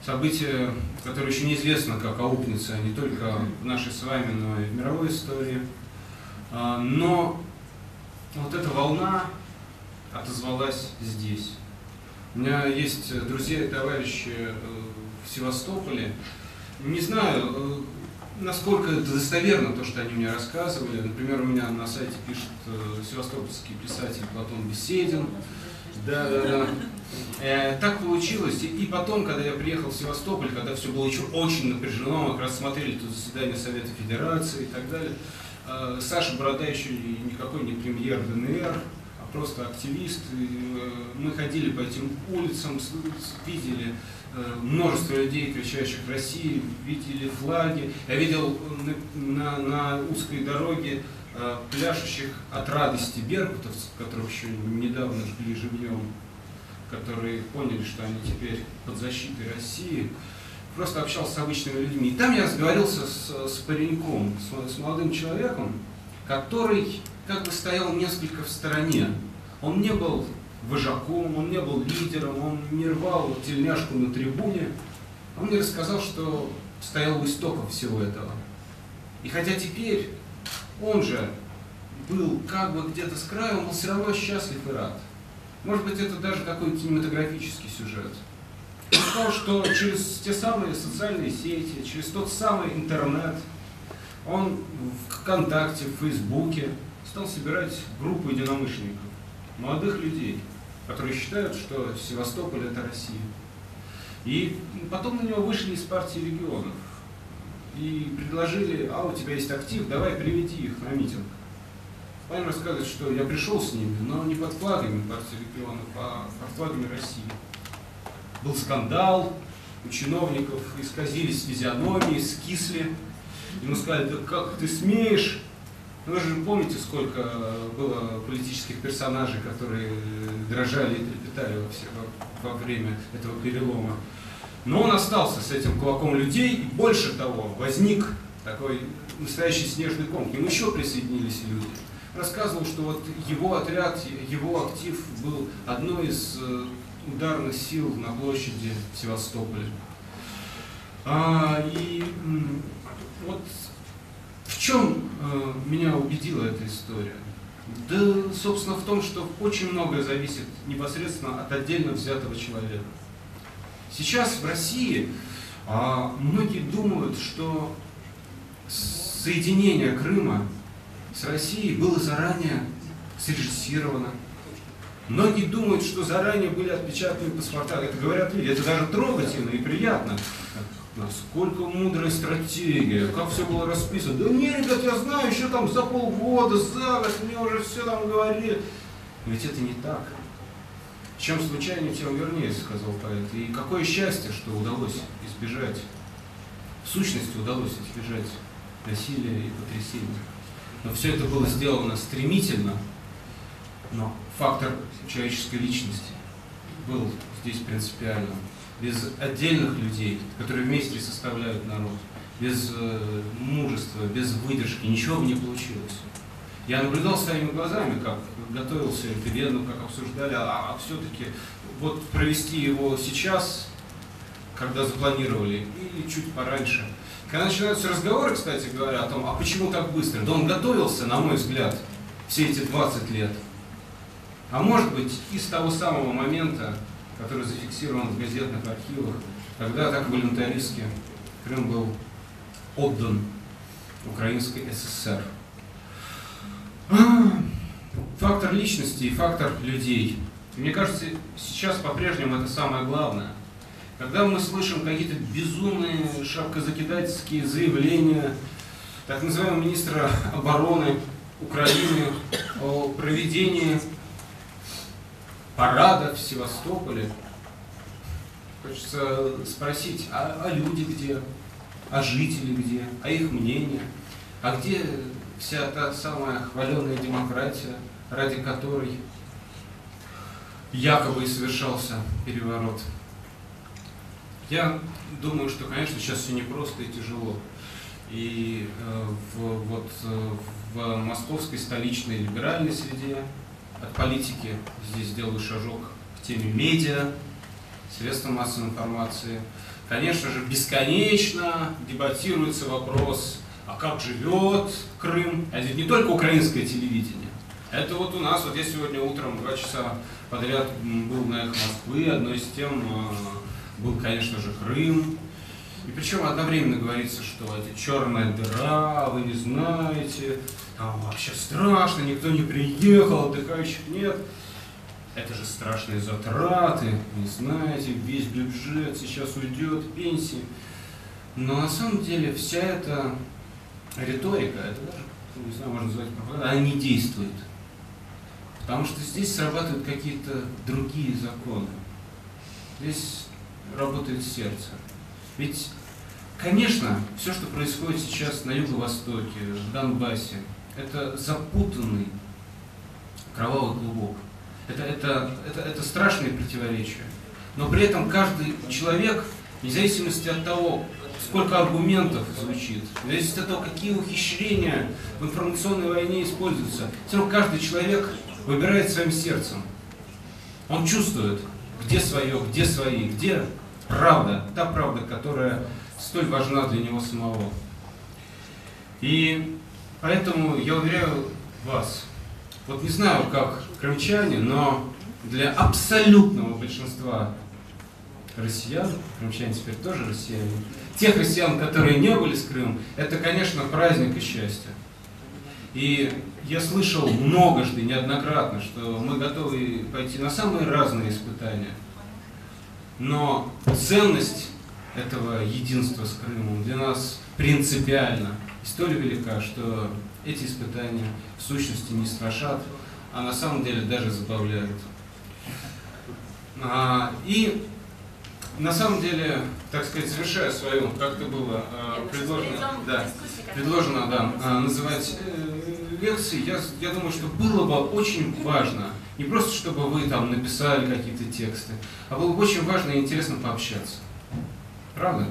Событие, которое еще неизвестно, как аукнется не только в нашей с вами, но и в мировой истории. А, но вот эта волна отозвалась здесь. У меня есть друзья и товарищи э, в Севастополе. Не знаю, э, насколько это достоверно, то, что они мне рассказывали. Например, у меня на сайте пишет э, севастопольский писатель Платон Беседин. Да, да, да. Так получилось. И, потом, когда я приехал в Севастополь, когда все было еще очень напряжено, мы как раз смотрели тут заседание Совета Федерации и так далее, Саша Борода еще никакой не премьер ДНР, просто активист. И, э, мы ходили по этим улицам, видели Э, множество людей, кричащих в России, видели флаги. Я видел на, на узкой дороге э, пляшущих от радости беркутовцев, которых еще недавно жгли живьем, которые поняли, что они теперь под защитой России. Просто общался с обычными людьми. И там я разговаривался с, с пареньком, с, с молодым человеком, который как бы стоял несколько в стороне. Он не был вожаком, он не был лидером, он не рвал тельняшку на трибуне. Он мне рассказал, что стоял у истоков всего этого. И хотя теперь он же был как бы где-то с краю, он был все равно счастлив и рад. Может быть, это даже такой кинематографический сюжет. Он сказал, что через те самые социальные сети, через тот самый интернет, он в ВКонтакте, в Фейсбуке стал собирать группу единомышленников, молодых людей – которые считают, что Севастополь это Россия. И потом на него вышли из партии регионов и предложили, а у тебя есть актив, давай приведи их на митинг. Павел рассказывает, что я пришел с ними, но не под флагами партии регионов, а под флагами России. Был скандал, у чиновников исказились физиономии, скисли. Ему сказали, да как ты смеешь Вы же помните, сколько было политических персонажей, которые дрожали и трепетали во, все- во- во время этого перелома. Но он остался с этим кулаком людей, и больше того, возник такой настоящий снежный ком. К нему еще присоединились люди. Рассказывал, что вот его отряд, его актив был одной из э, ударных сил на площади в Севастополе. А, и вот в чем э, меня убедила эта история? Да, собственно, в том, что очень многое зависит непосредственно от отдельно взятого человека. Сейчас в России а, многие думают, что соединение Крыма с Россией было заранее срежиссировано. Многие думают, что заранее были отпечатаны паспорта. Это говорят люди, это даже трогательно и приятно. Насколько мудрая стратегия, как все было расписано. Да не, ребят, я знаю, еще там за полгода, за год, мне уже все там говорили. Ведь это не так. Чем случайнее, тем вернее, сказал поэт. И какое счастье, что удалось избежать, в сущности удалось избежать насилия и потрясений. Но все это было сделано стремительно, но фактор человеческой личности был здесь принципиальным. Без отдельных людей, которые вместе составляют народ, без э, мужества, без выдержки, ничего бы не получилось. Я наблюдал своими глазами, как готовился референдум, как обсуждали, а, а все-таки вот провести его сейчас, когда запланировали, или чуть пораньше. Когда начинаются разговоры, кстати говоря, о том, а почему так быстро? Да он готовился, на мой взгляд, все эти 20 лет. А может быть, и с того самого момента, который зафиксирован в газетных архивах, когда так волюнтаристски Крым был отдан Украинской ССР. Фактор личности и фактор людей. Мне кажется, сейчас по-прежнему это самое главное. Когда мы слышим какие-то безумные шапкозакидательские заявления так называемого министра обороны Украины о проведении парада в Севастополе, хочется спросить, а, а люди где? А жители где? А их мнение? А где вся та самая хваленая демократия, ради которой якобы и совершался переворот? Я думаю, что, конечно, сейчас все непросто и тяжело. И э, в, вот, э, в московской столичной либеральной среде от политики здесь делаю шажок к теме медиа, средства массовой информации. Конечно же, бесконечно дебатируется вопрос, а как живет Крым? А ведь не только украинское телевидение. Это вот у нас, вот я сегодня утром два часа подряд был на «Эхо Москвы», одной из тем э, был, конечно же, Крым. И причем одновременно говорится, что это черная дыра, вы не знаете, там вообще страшно, никто не приехал, отдыхающих нет. Это же страшные затраты, не знаете, весь бюджет сейчас уйдет, пенсии. Но на самом деле вся эта риторика, это даже, не знаю, можно назвать пропагандой, она не действует. Потому что здесь срабатывают какие-то другие законы. Здесь работает сердце. Ведь, конечно, все, что происходит сейчас на Юго-Востоке, в Донбассе, это запутанный кровавый клубок. Это, это, это, это страшные противоречия. Но при этом каждый человек, вне зависимости от того, сколько аргументов звучит, вне зависимости от того, какие ухищрения в информационной войне используются, все равно каждый человек выбирает своим сердцем. Он чувствует, где свое, где свои, где правда, та правда, которая столь важна для него самого. И поэтому я уверяю вас, вот не знаю, как крымчане, но для абсолютного большинства россиян, крымчане теперь тоже россияне, тех россиян, которые не были с Крымом, это, конечно, праздник и счастье. И я слышал многожды, неоднократно, что мы готовы пойти на самые разные испытания. Но ценность этого единства с Крымом для нас принципиально и столь велика, что эти испытания в сущности не страшат, а на самом деле даже забавляют. А, и на самом деле, так сказать, завершая свою, как это было э, предложено, да, предложено, да, э, называть э, лекции, я, я думаю, что было бы очень важно, не просто чтобы вы там написали какие-то тексты, а было бы очень важно и интересно пообщаться. Правда?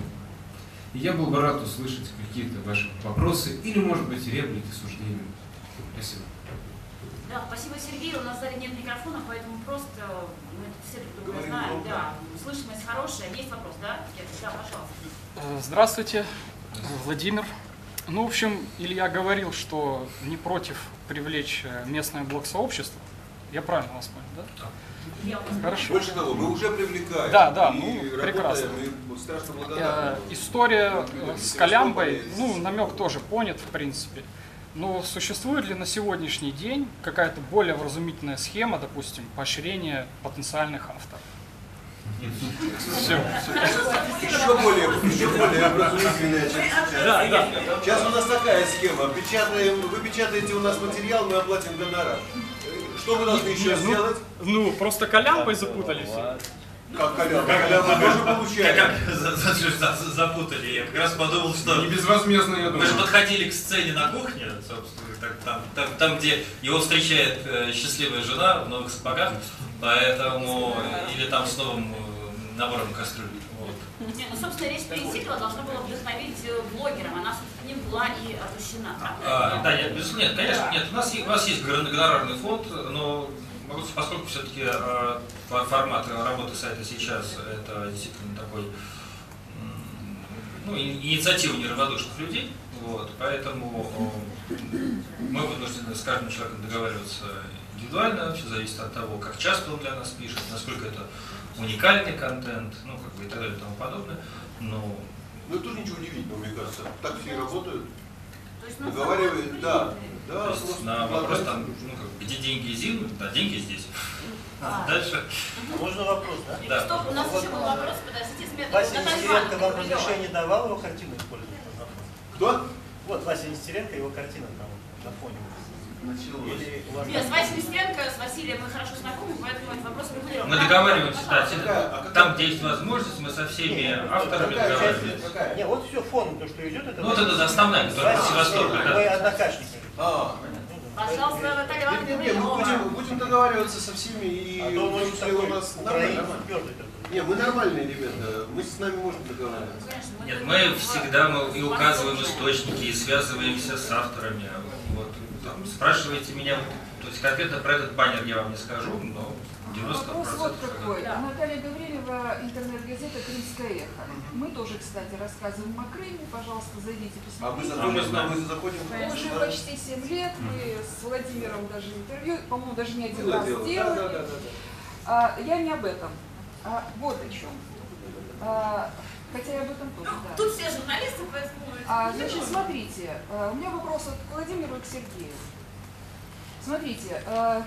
И я был бы рад услышать какие-то ваши вопросы или, может быть, реплики, суждения. Спасибо. Да, спасибо, Сергей. У нас в зале нет микрофона, поэтому просто мы все друг друга знаем. Да, слышимость хорошая. Есть вопрос, да? Да, пожалуйста. Э, Здравствуйте, Владимир. Ну, в общем, Илья говорил, что не против привлечь э, местное блок-сообщество. Я правильно вас понял, да? Хорошо. Больше того, мы уже привлекаем. Да, да, и ну, работаем, прекрасно. и страшно Э, благодарны. История э, с Колямбой, ну, намек тоже понят, в принципе. Но существует ли на сегодняшний день какая-то более вразумительная схема, допустим, поощрения потенциальных авторов? Все. Еще более, еще более образумительная. Да, да. Сейчас у нас такая схема. Печатаем, вы печатаете у нас материал, мы оплатим гонорар. Что вы должны еще Не, ну, сделать? Ну, просто Колямбой запутались. Как колян? Колян тоже Как, получаем. как за- за- за- за- запутали? Я как раз подумал, что Не безвозмездно, я мы же думаю. подходили к сцене на кухне, собственно, так- там, там, там, где его встречает э, счастливая жена в новых сапогах, поэтому или там с новым э, набором кастрюль. Ну, собственно, речь Переситова должна была вдохновить э, блогером. Она, собственно, не была и опущена. правда? А, да, нет, безусловно, нет, конечно, нет. У нас, у нас есть гон- гонорарный фонд, но поскольку все-таки формат работы сайта сейчас это действительно такой ну, инициатива неравнодушных людей, вот, поэтому э, мы вынуждены с каждым человеком договариваться индивидуально, все зависит от того, как часто он для нас пишет, насколько это уникальный контент, ну, как бы и так далее и тому подобное. Но Ну тоже ничего удивительного, мне кажется. Так все и работают. То есть, ну, Договаривают, да. Да, То есть на вопрос там, ну как, где деньги ЗИН, да, деньги здесь. А. Дальше. Можно вопрос, да? Да. Стоп, у нас еще был вопрос, подождите, Смета. Вася Нестеренко вам разрешение давал его картину использовать? Кто? Вот Вася Нестеренко, его картина там на фоне. Нет, с Васей Нестеренко, с Василием мы хорошо знакомы, поэтому этот вопрос регулируем. Мы договариваемся, да, а там, где есть возможность, мы со всеми Не, авторами какая часть- договариваемся. Какая? Не, вот все, фон, то, что идет, это... Ну, вот это основная, которая Вася в Севастополе, Нестеренко, да. Мои однокашники. А, Пожалуйста, Наталья нет, нет, Ивановна. нет, мы будем, будем договариваться со всеми и А то числе такой у нас нормально. Не, мы нормальные ребята, мы с нами можно договариваться. Мы Нет, мы всегда мы и указываем источники, и связываемся с авторами. Там, спрашиваете меня, то есть конкретно про этот баннер я вам не скажу, но 90% Вопрос вот что да. какой. Наталья Гаврилева, интернет-газета «Крымское эхо». Мы тоже, кстати, рассказываем о Крыме. Пожалуйста, зайдите, А мы посмотрите. А мы заходим, знаем. мы заходим в Уже да? почти 7 лет. Мы с Владимиром даже интервью, по-моему, даже не один Было раз дело. Да, делали. да, да, да, да. А, я не об этом. А, вот о чем. А, хотя и об этом тоже, Ну, да. Тут все журналисты, поэтому... А, значит, смотрите, а, у меня вопрос вот к Владимиру и к Сергею. Смотрите, а,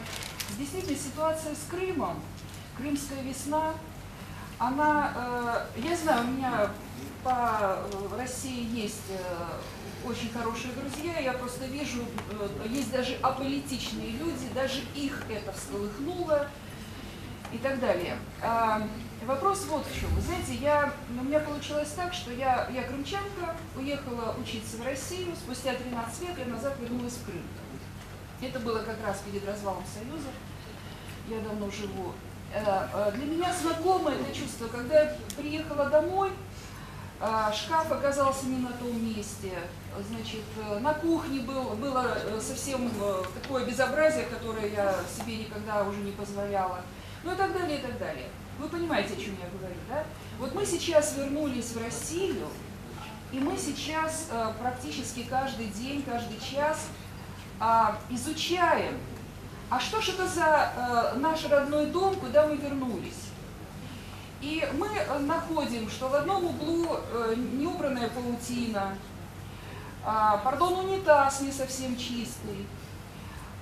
действительно ситуация с Крымом, Крымская весна, она, а, я знаю, у меня по э, России есть э, очень хорошие друзья, я просто вижу, э, есть даже аполитичные люди, даже их это всколыхнуло и так далее. А, вопрос вот в чем. Вы знаете, я, у меня получилось так, что я, я крымчанка, уехала учиться в Россию, спустя 13 лет я назад вернулась в Крым. Это было как раз перед развалом Союза. Я давно живу. Э, э, Для меня знакомо это чувство, когда я приехала домой, а, шкаф оказался не на том месте, значит, э, на кухне был, было э, совсем э, такое безобразие, которое я себе никогда уже не позволяла, ну и так далее, и так далее. Вы понимаете, о чем я говорю, да? Вот мы сейчас вернулись в Россию, и мы сейчас э, практически каждый день, каждый час а, изучаем, а что же это за э, наш родной дом, куда мы вернулись. И мы э, находим, что в одном углу э, неубранная паутина, а, пардон, унитаз не совсем чистый,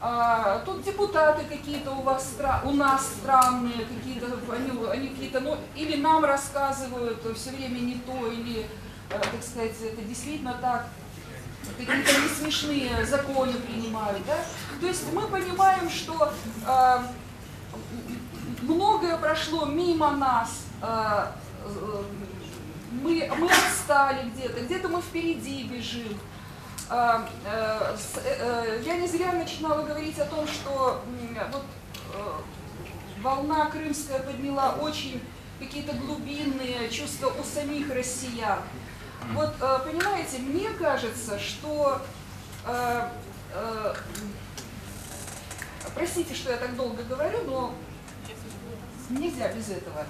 а, тут депутаты какие-то у вас у нас странные, какие-то они, они какие-то, ну, или нам рассказывают все время не то, или, э, так сказать, это действительно так, какие-то не смешные законы принимают, да? То есть мы понимаем, что э, многое прошло мимо нас, э, э, мы, мы отстали где-то, где-то мы впереди бежим. А, э, с- э, Я не зря начинала говорить о том, что вот э, волна крымская подняла очень какие-то глубинные чувства у самих россиян. Вот, э, понимаете, мне кажется, что э, э, Простите, что я так долго говорю, но нельзя без этого.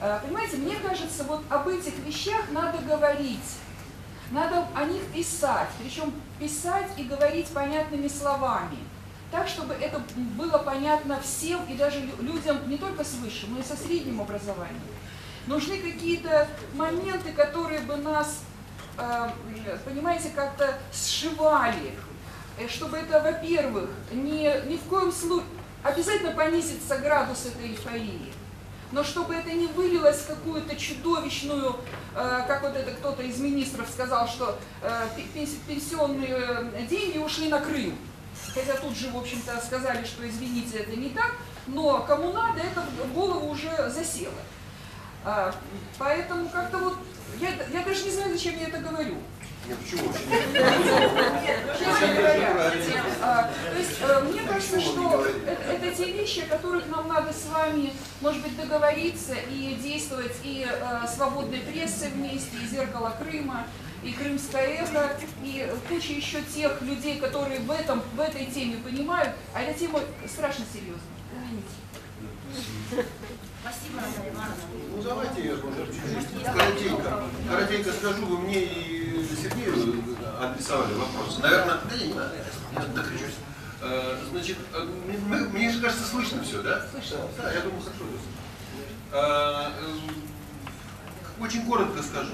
Э, Понимаете, мне кажется, вот об этих вещах надо говорить. Надо о них писать, причем писать и говорить понятными словами. Так, чтобы это было понятно всем и даже лю- людям не только с высшим, но и со средним образованием. Нужны какие-то моменты, которые бы нас, э, понимаете, как-то сшивали, Э, чтобы это, во-первых, не, ни в коем случае, обязательно понизится градус этой эйфории, но чтобы это не вылилось в какую-то чудовищную, э, как вот это кто-то из министров сказал, что э, пе- пенс- пенсионные э, деньги ушли на Крым. Хотя тут же, в общем-то, сказали, что извините, это не так, но кому надо, это в голову уже засело. А, Поэтому как-то вот, я, я даже не знаю, зачем я это говорю. Нет, почему? Честно говоря, а, то есть э, мне кажется, что это, те вещи, о которых нам надо с вами, может быть, договориться и действовать и э, свободной прессой вместе, и зеркало Крыма, и Крымское эхо, и куча еще тех людей, которые в, этом, в этой теме понимают, а эта тема страшно серьезная. Спасибо, Наталья Ивановна. Ну давайте я может, чуть-чуть коротенько. Коротенько скажу, вы мне и Сергею адресовали вопрос. Наверное, да не, надо, я докричусь. Э, Значит, э, мне- мне, же кажется, слышно все, да? Слышно. Да, я думаю, хорошо. Э, Очень коротко скажу.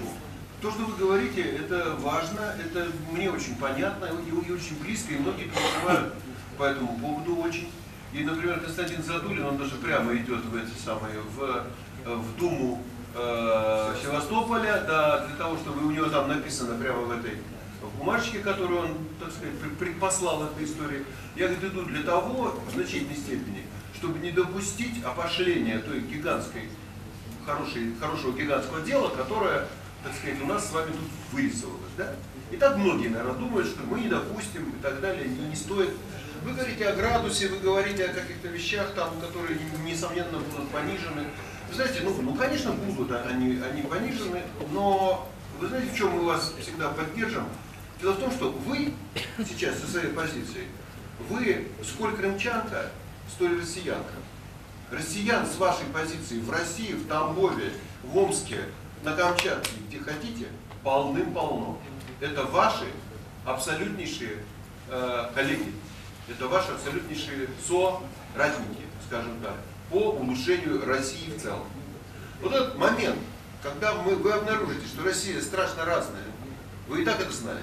То, что вы говорите, это важно, это мне очень понятно и, и очень близко, и многие переживают по этому поводу очень. И, например, Константин Задулин, он даже прямо идет в эти самые, в, в Думу э, Севастополя, да, для того, чтобы у него там написано прямо в этой бумажечке, которую он, так сказать, предпослал этой истории. Я говорит, иду для того, в значительной степени, чтобы не допустить опошления той гигантской, хорошей, хорошего гигантского дела, которое, так сказать, у нас с вами тут вырисовалось. Да? И так многие, наверное, думают, что мы не допустим и так далее, не, не стоит. Вы говорите о градусе, вы говорите о каких-то вещах, там, которые, несомненно, будут понижены. Вы знаете, ну, ну конечно, будут они, они понижены, но вы знаете, в чем мы вас всегда поддержим? Дело в том, что вы сейчас со своей позиции, вы сколь крымчанка, столь россиянка. Россиян с вашей позиции в России, в Тамбове, в Омске, на Камчатке, где хотите, полным-полно. Это ваши абсолютнейшие э, коллеги, это ваши абсолютнейшие соратники, скажем так, по улучшению России в целом. Вот этот момент, когда мы, вы обнаружите, что Россия страшно разная, вы и так это знали.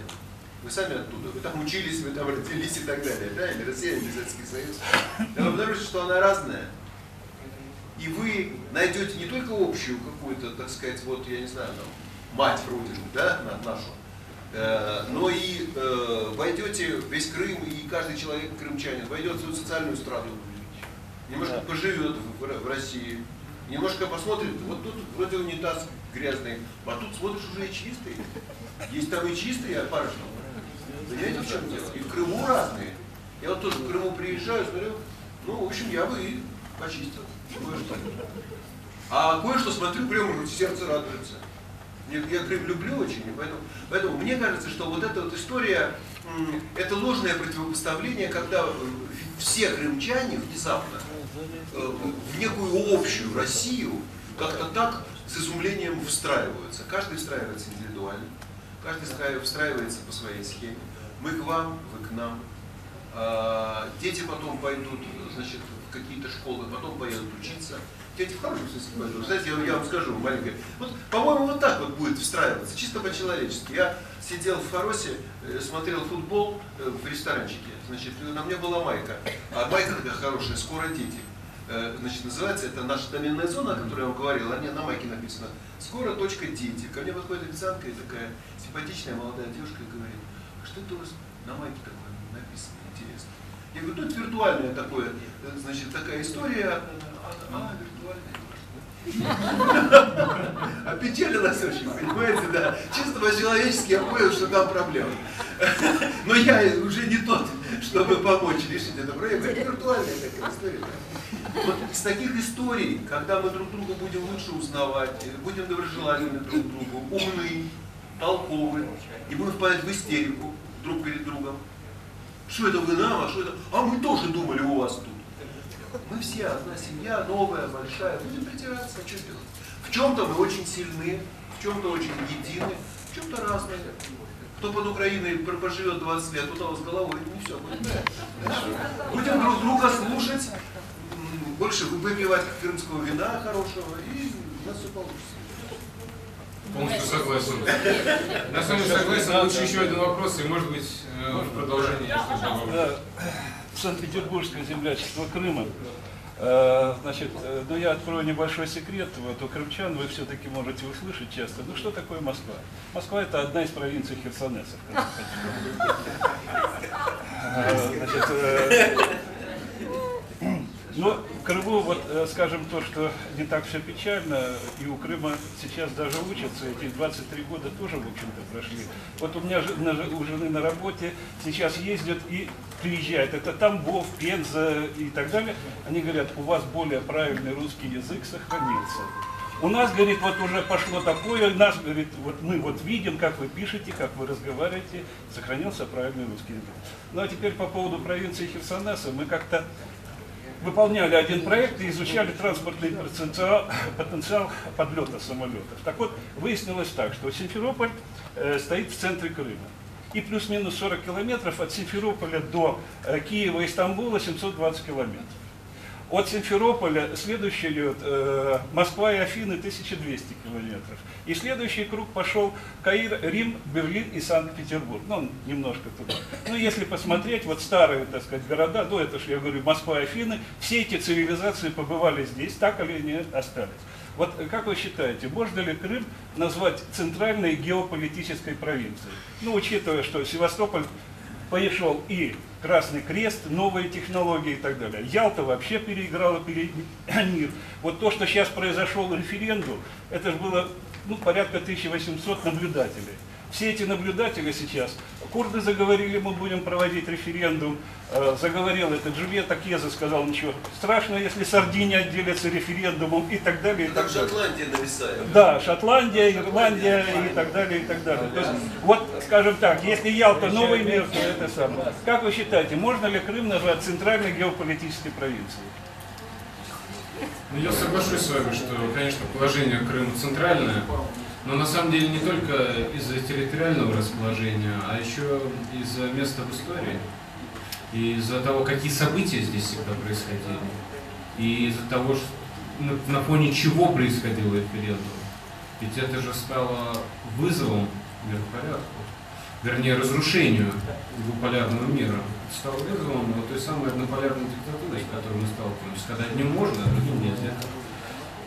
Вы сами оттуда, вы там учились, вы там родились и так далее, да, или Россия, или Советский Союз. И вы обнаружите, что она разная. И вы найдете не только общую какую-то, так сказать, вот, я не знаю, там, мать Родину, да, на- нашу, э, но и э, войдете весь Крым, и каждый человек крымчанин войдет в свою социальную страну, немножко поживет в, в- России, немножко посмотрит, вот тут вроде унитаз грязный, а тут смотришь уже и чистый. Есть там и чистые опарыши. Понимаете, в чем дело? И в Крыму разные. Я вот тоже в Крыму приезжаю, смотрю, ну, в общем, я бы и почистил. Кое-что. А кое-что смотрю, прямо сердце радуется. Я, Крым люблю очень, и поэтому, поэтому мне кажется, что вот эта вот история, это ложное противопоставление, когда э, все крымчане внезапно э, в некую общую Россию как-то так с изумлением встраиваются. Каждый встраивается индивидуально, каждый встраив- встраивается по своей схеме. Мы к вам, вы к нам. А, Дети потом пойдут, значит, в какие-то школы, потом поедут учиться. Дети в хорошем смысле пойдут. Знаете, я, я вам скажу маленькое. Вот, по-моему, вот так вот будет встраиваться, чисто по-человечески. Я сидел в Харосе, э, смотрел футбол э, в ресторанчике. Значит, и на мне была майка. А майка такая хорошая, скоро дети. Э, Значит, называется это наша доменная зона, о которой я вам говорил, не на майке написано. Скоро точка дети. Ко мне подходит официантка и такая симпатичная молодая девушка и говорит, а что это у вас на майке такое написано, интересно? Я говорю, ну это виртуальная такое, э, значит, такая история. А, виртуальная. Опечалилась очень, понимаете, да. Чисто по-человечески я понял, что там проблема. Но я уже не тот, чтобы помочь решить эту проблему. Это виртуальная такая история. Вот из таких историй, когда мы друг друга будем лучше узнавать, будем доброжелательны друг другу, умны, толковы, не будем впадать в истерику друг перед другом. Что это вы нам, а что это? А мы тоже думали у вас тут. Мы все одна семья, новая, большая. Будем притираться, а что делать? В чем-то мы очень сильны, в чем-то очень едины, в чем-то разные. Кто под Украиной пр- поживет 20 лет, у того с головой не все будет. Будем друг друга слушать, больше выпивать крымского вина хорошего, и у нас все получится. Полностью согласен. На самом деле согласен. Лучше еще один вопрос, и может быть э, в продолжение. Да, Санкт-Петербургское землячество Крыма. Э, Значит, э, ну я открою небольшой секрет, вот у крымчан вы все-таки можете услышать часто. Ну что такое Москва? Москва это одна из провинций Херсонеса. Э, Значит, Крыму, вот, э, скажем, то, что не так все печально, и у Крыма сейчас даже учатся, эти 23 года тоже, в общем-то, прошли. Вот у меня у жены на работе сейчас ездят и приезжают, это Тамбов, Пенза и так далее, они говорят, у вас более правильный русский язык сохранился. У нас, говорит, вот уже пошло такое, нас, говорит, вот мы вот видим, как вы пишете, как вы разговариваете, сохранился правильный русский язык. Ну а теперь по поводу провинции Херсонеса, мы как-то выполняли один проект и изучали транспортный потенциал, потенциал подлета самолетов. Так вот, выяснилось так, что Симферополь э, стоит в центре Крыма. И плюс-минус 40 километров от Симферополя до э, Киева и Стамбула 720 километров. От Симферополя следующий идет э, Москва и Афины 1200 километров. И следующий круг пошел Каир, Рим, Берлин и Санкт-Петербург. Ну, немножко туда. Ну, если посмотреть, вот старые, так сказать, города, ну, это же, я говорю, Москва и Афины, все эти цивилизации побывали здесь, так или не остались. Вот как вы считаете, можно ли Крым назвать центральной геополитической провинцией? Ну, учитывая, что Севастополь пошел и Красный Крест, новые технологии и так далее. Ялта вообще переиграла перед мир. Вот то, что сейчас произошел референдум, это же было ну, порядка 1800 наблюдателей. Все эти наблюдатели сейчас, курды заговорили, мы будем проводить референдум, э, заговорил этот Джульетта Кеза, сказал, ничего страшного, если Сардиния отделится референдумом и так далее. И Там так далее. Шотландия нависает. Да, Шотландия, Ирландия и так далее, и так далее. То есть, вот, скажем так, если Ялта новый мир, то это самое. Как вы считаете, можно ли Крым назвать центральной геополитической провинцией? Ну, я соглашусь с вами, что, конечно, положение Крыма центральное, но на самом деле не только из-за территориального расположения, а еще из-за места в истории, и из-за того, какие события здесь всегда происходили, и из-за того, что на, на фоне чего происходил референдум. Ведь это же стало вызовом миропорядку, вернее, разрушению двуполярного мира. Это стало вызовом вот той самой однополярной диктатуры, с которой мы сталкиваемся, когда одним можно, а другим нельзя.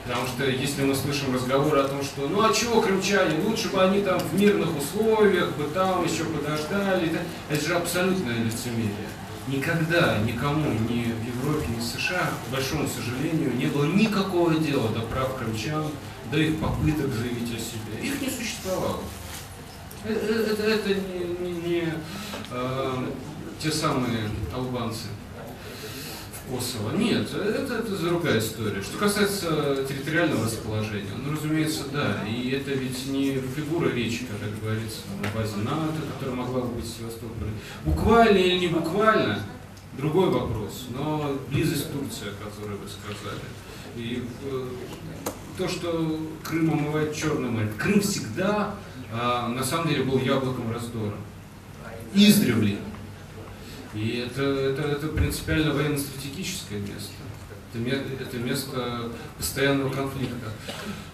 Потому что если мы слышим разговоры о том, что ну а чего крымчане, лучше бы они там в мирных условиях, бы там еще подождали, это же абсолютное лицемерие. Никогда никому, ни в Европе, ни в США, к большому сожалению, не было никакого дела до прав крымчан, до их попыток заявить о себе. Их не существовало. Э- э- Это, это не, не- не, э, те самые албанцы Kosovo. Нет, это, это другая история. Что касается территориального расположения, ну, разумеется, да. И это ведь не фигура речи, как говорится, на базе НАТО, которая могла бы быть в Севастополе. Буквально или не буквально, другой вопрос. Но близость Турции, о которой вы сказали. И э, то, что Крым омывает Черное море. Крым всегда, а, на самом деле, был яблоком раздора. Издревле. И это, это, это принципиально военно-стратегическое место. Это, это место постоянного конфликта.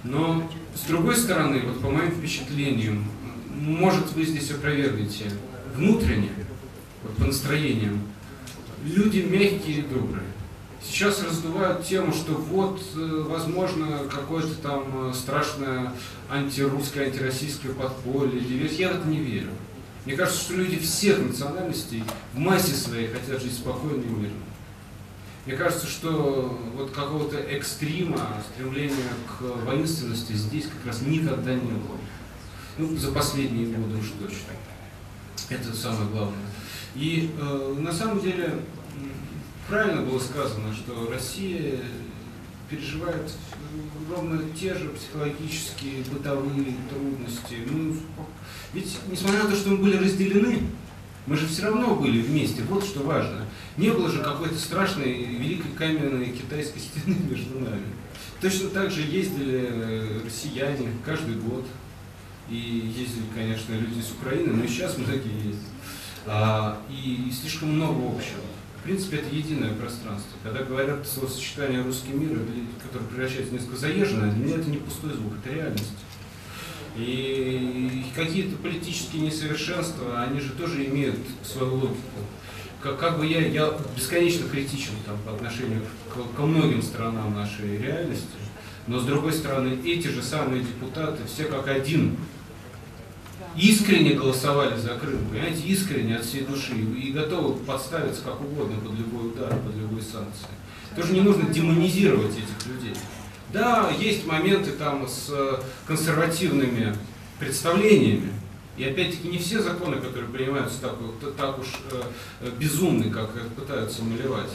Но, с другой стороны, вот по моим впечатлениям, может, вы здесь опровергнете, внутренне, вот по настроениям, люди мягкие и добрые. Сейчас раздувают тему, что вот, э, возможно, какое-то там э, страшное антирусское, антироссийское подполье. Я в это не верю. Мне кажется, что люди всех национальностей в массе своей хотят жить спокойно и мирно. Мне кажется, что вот какого-то экстрима, стремления к воинственности здесь как раз никогда не было. Ну, за последние годы уж точно. Это самое главное. И э, на самом деле правильно было сказано, что Россия переживает ровно те же психологические, бытовые трудности. Мы, в- ведь, несмотря на то, что мы были разделены, мы же все равно были вместе. Вот что важно. Не было же какой-то страшной, великой каменной китайской стены между нами. Точно так же ездили э, россияне каждый год. И ездили, конечно, люди из Украины, но и сейчас многие ездят. А, и слишком много общего. Принципе, это единое пространство. Когда говорят словосочетание «русский мир», которое превращается в несколько заезженное, для меня это не пустой звук, это реальность. И какие-то политические несовершенства, они же тоже имеют свою логику. Как, как бы я, я бесконечно критичен там, по отношению к, ко многим сторонам нашей реальности, но с другой стороны, эти же самые депутаты, все как один, искренне голосовали за Крым, понимаете, искренне от всей души, и готовы подставиться как угодно под любой удар, под любой санкции. Тоже не нужно демонизировать этих людей. Да, есть моменты там с э, консервативными представлениями, и опять-таки не все законы, которые принимаются так, так уж э, безумны, как пытаются малевать.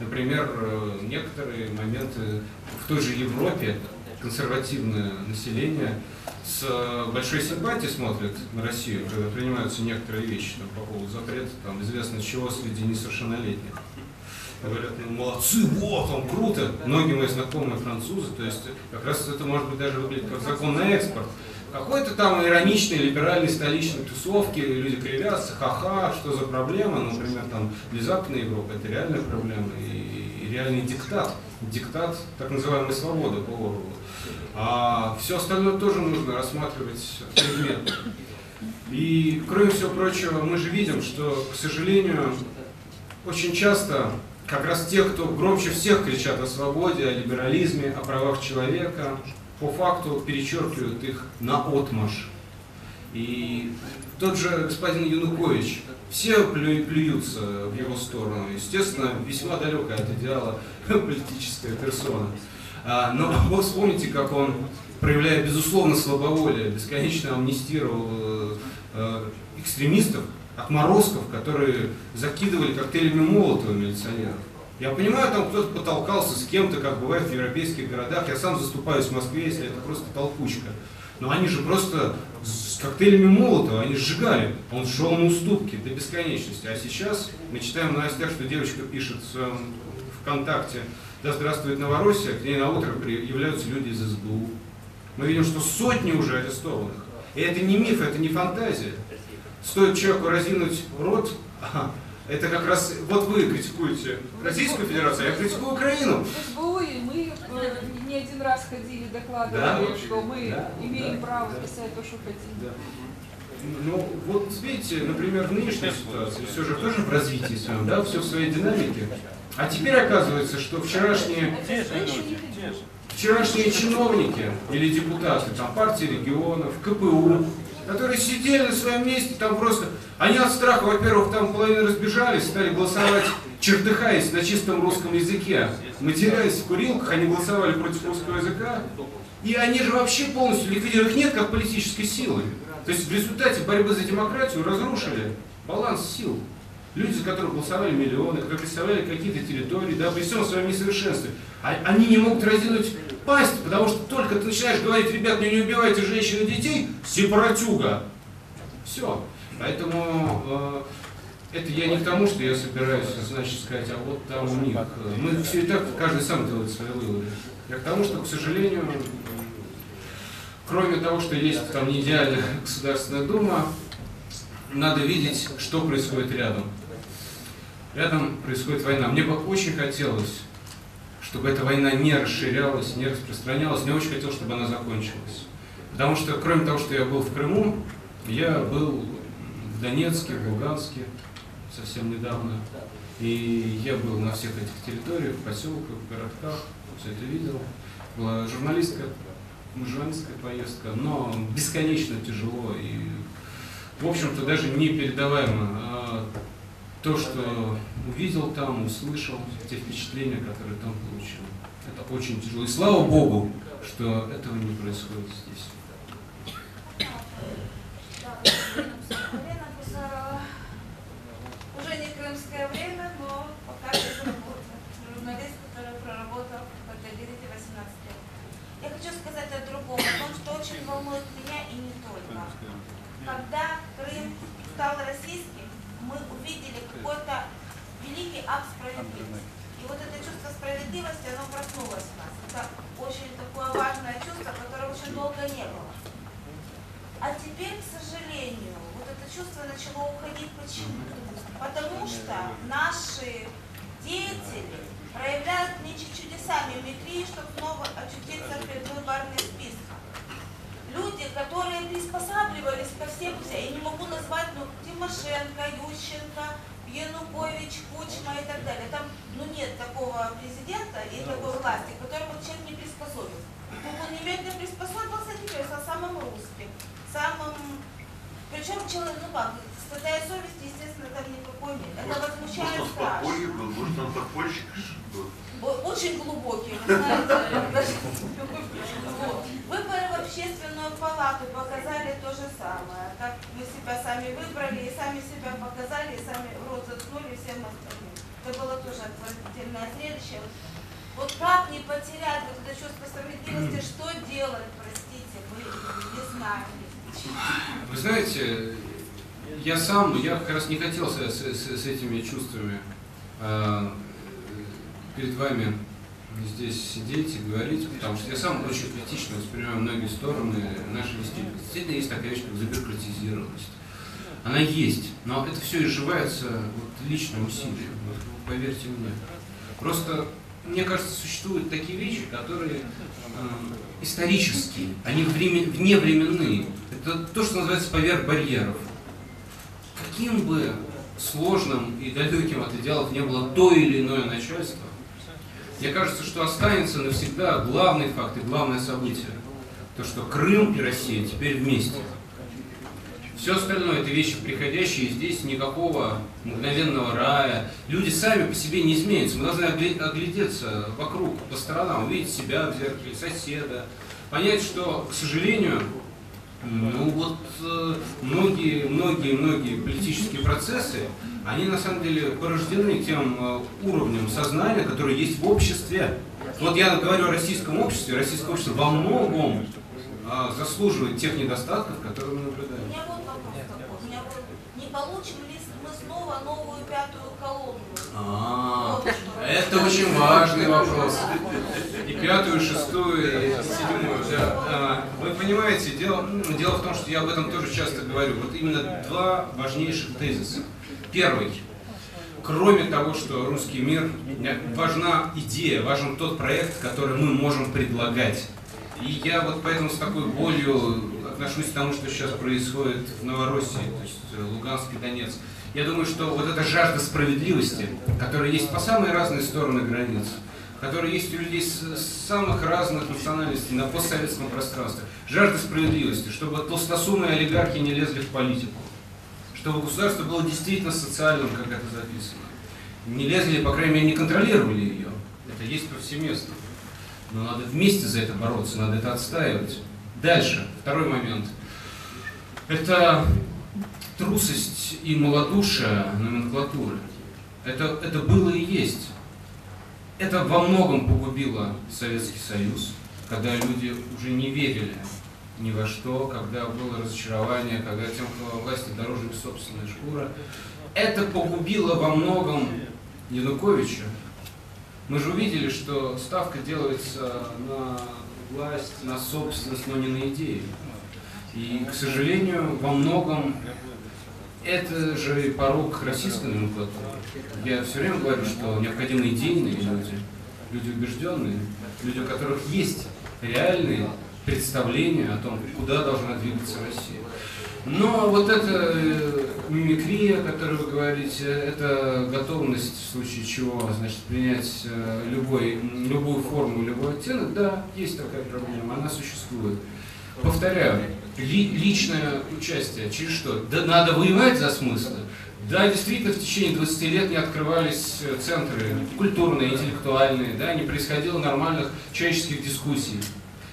Например, э, некоторые моменты в той же Европе консервативное население с э, большой симпатией смотрит на Россию, когда принимаются некоторые вещи там, по поводу запрета, там, известно чего среди несовершеннолетних. Говорят, ну молодцы, вот, он круто. Многие мои знакомые французы, то есть как раз это может быть даже выглядит как закон на экспорт. Какой-то там ироничный, либеральный, столичной тусовки, люди кривятся, ха-ха, что за проблема, Ну, например, там для Западной Европы это реальная проблема и, и реальный диктат, диктат так называемой свободы по Орвелу. А все остальное тоже нужно рассматривать предметно. И, кроме всего прочего, мы же видим, что, к сожалению, очень часто как раз те, кто громче всех кричат о свободе, о либерализме, о правах человека, по факту перечеркивают их на отмаш. И тот же господин Янукович, все плю- плюются в его сторону. Естественно, весьма далекая от идеала политическая персона. А, Но вы вспомните, как он, проявляя безусловно слабоволие, бесконечно амнистировал э, э, экстремистов, отморозков, которые закидывали коктейлями Молотова милиционеров. Я понимаю, там кто-то потолкался с кем-то, как бывает в европейских городах. Я сам заступаюсь в Москве, если это просто толкучка. Но они же просто с коктейлями Молотова, они сжигали. Он шел на уступки до бесконечности. А сейчас мы читаем в новостях, что девочка пишет в своем ВКонтакте «Да здравствует Новороссия», к ней на утро являются люди из СБУ. Мы видим, что сотни уже арестованных. И это не миф, это не фантазия. Стоит человеку разинуть рот, это как раз, вот вы критикуете Российскую Федерацию, а я критикую Украину. СБУ, и мы э, не один раз ходили, докладывали, Да. что мы Да. имеем Да. право писать то, что хотим. Да. Ну, вот видите, например, в нынешней ситуации все же тоже в развитии своем, да, все в своей динамике. А теперь оказывается, что вчерашние, вчерашние чиновники или депутаты там, партии регионов, КПУ, которые сидели на своем месте, там просто, они от страха, во-первых, там половина разбежались, стали голосовать, чертыхаясь на чистом русском языке, матерясь в курилках, они голосовали против русского языка, и они же вообще полностью ликвидировали, их нет как политической силы. То есть в результате борьбы за демократию разрушили баланс сил. Люди, за которых голосовали миллионы, которые представляли какие-то территории, да, при всем своем несовершенстве, а- они не могут разинуть пасть, потому что только ты начинаешь говорить, ребят, не убивайте женщин и детей, сепаратюга. Все. Поэтому э, это я не к тому, что я собираюсь, значит, сказать, а вот там у них. э, Мы все и так, каждый сам делает свои выводы. Я к тому, что, к сожалению, м, кроме того, что есть там не идеальная Государственная Дума, надо видеть, что происходит рядом. Рядом происходит война. Мне бы очень хотелось, чтобы эта война не расширялась, не распространялась. Мне очень хотелось, чтобы она закончилась. Потому что, кроме того, что я был в Крыму, я был в Донецке, в Луганске совсем недавно. И я был на всех этих территориях, в поселках, в городках, все это видел. Была журналистская, журналистская поездка, но бесконечно тяжело и, в общем-то, даже непередаваемо. А То, что увидел там, услышал те впечатления, которые там получил. Это очень тяжело. И слава Богу, что этого не происходит здесь. Уже не крымское время, но пока. Журналист, который проработал в Каталине 18 лет. Я хочу сказать о другом, о том, что очень волнует меня и не только. Когда Крым стал российским, мы увидели какой-то великий акт справедливости. И вот это чувство справедливости, оно проснулось в нас. Это очень такое важное чувство, которого очень долго не было. А теперь, к сожалению, вот это чувство начало уходить. Почему? Потому что наши деятели проявляют нечто чудеса мимикрии, чтобы снова очутиться в предвыборных списках. Люди, которые приспосабливались ко всем, я не могу назвать, ну, Тимошенко, Ющенко, Янукович, Кучма и так далее. Там, ну, нет такого президента и такой власти, к которому человек не приспособился. Ну, он немедленно приспособился, теперь стал самым русским, самым... Причем человек, ну как, статья совести, естественно, там никакой нет. Это возмущает страшно. может, он подпольщик Очень глубокий, вы знаете. Выборы в общественную палату показали то же самое. Как мы себя сами выбрали, и сами себя показали, и сами рот заткнули всем остальным. Это было тоже отвратительное зрелище. Вот- как не потерять вот это чувство справедливости, что делать, простите, мы не знаем. Вы знаете, я сам, я как раз не хотел с- с- с этими чувствами э, перед вами здесь сидеть и говорить, потому что я сам очень критично воспринимаю многие стороны нашей действительности. Действительно есть такая вещь, как забюрократизированность. Она есть, но это все изживается вот, личным усилием, вот, поверьте мне. Просто, мне кажется, существуют такие вещи, которые э, исторические, они времен, вневременные. Это то, что называется поверх барьеров. Каким бы сложным и далеким от идеалов не было то или иное начальство, мне кажется, что останется навсегда главный факт и главное событие. То, что Крым и Россия теперь вместе. Все остальное это вещи приходящие, здесь никакого мгновенного рая. Люди сами по себе не изменятся. Мы должны оглядеться вокруг, по сторонам, увидеть себя в зеркале, соседа, понять, что, к сожалению, ну вот э, многие, многие, многие политические процессы, они на самом деле порождены тем э, уровнем сознания, который есть в обществе. Вот я говорю о российском обществе, российское общество во многом э, заслуживает тех недостатков, которые мы У наблюдаем. меня вот вопрос такой. У меня вот, не получим ли мы снова новую пятую колонну? А, это очень важный вопрос. И пятую, и шестую, и седьмую. Да. А, Вы понимаете, дело, м, дело в том, что я об этом тоже часто говорю. Вот именно два важнейших тезиса. Первый. Кроме того, что русский мир, э, важна идея, важен тот проект, который мы можем предлагать. И я вот поэтому с такой болью отношусь к тому, что сейчас происходит в Новороссии, то есть э, Луганск и. Я думаю, что вот эта жажда справедливости, которая есть по самые разные стороны границ, которая есть у людей с самых разных национальностей на постсоветском пространстве, жажда справедливости, чтобы толстосумные олигархи не лезли в политику, чтобы государство было действительно социальным, как это записано. Не лезли, по крайней мере, не контролировали ее. Это есть повсеместно. Но надо вместе за это бороться, надо это отстаивать. Дальше, второй момент. Это трусость и малодушие номенклатуры. Это, это было и есть. Это во многом погубило Советский Союз, когда люди уже не верили ни во что, когда было разочарование, когда тем, кто во власти дороже их собственная шкура. Это погубило во многом Януковича. Мы же увидели, что ставка делается на власть, на собственность, но не на идеи. И, к сожалению, во многом это же порог российской номенклатуры. Я все время говорю, что необходимы идейные люди, люди убежденные, люди, у которых есть реальные представления о том, куда должна двигаться Россия. Но вот эта э, мимикрия, о которой вы говорите, это готовность в случае чего, значит, принять э, любой, любую форму, любой оттенок, да, есть такая проблема, она существует. Повторяю, ли- личное участие через что? Да надо воевать за смыслы? Да, действительно, в течение 20 лет не открывались э, центры культурные, интеллектуальные, да, не происходило нормальных человеческих дискуссий.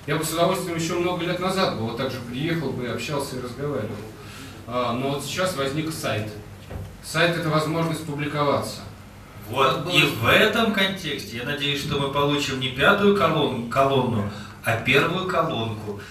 Я бы с удовольствием еще много лет назад бы вот так же приехал бы, общался и разговаривал. А, но вот сейчас возник сайт. Сайт – это возможность публиковаться. Вот, и в этом контексте я надеюсь, что мы получим не пятую колонну, колонну а первую колонку.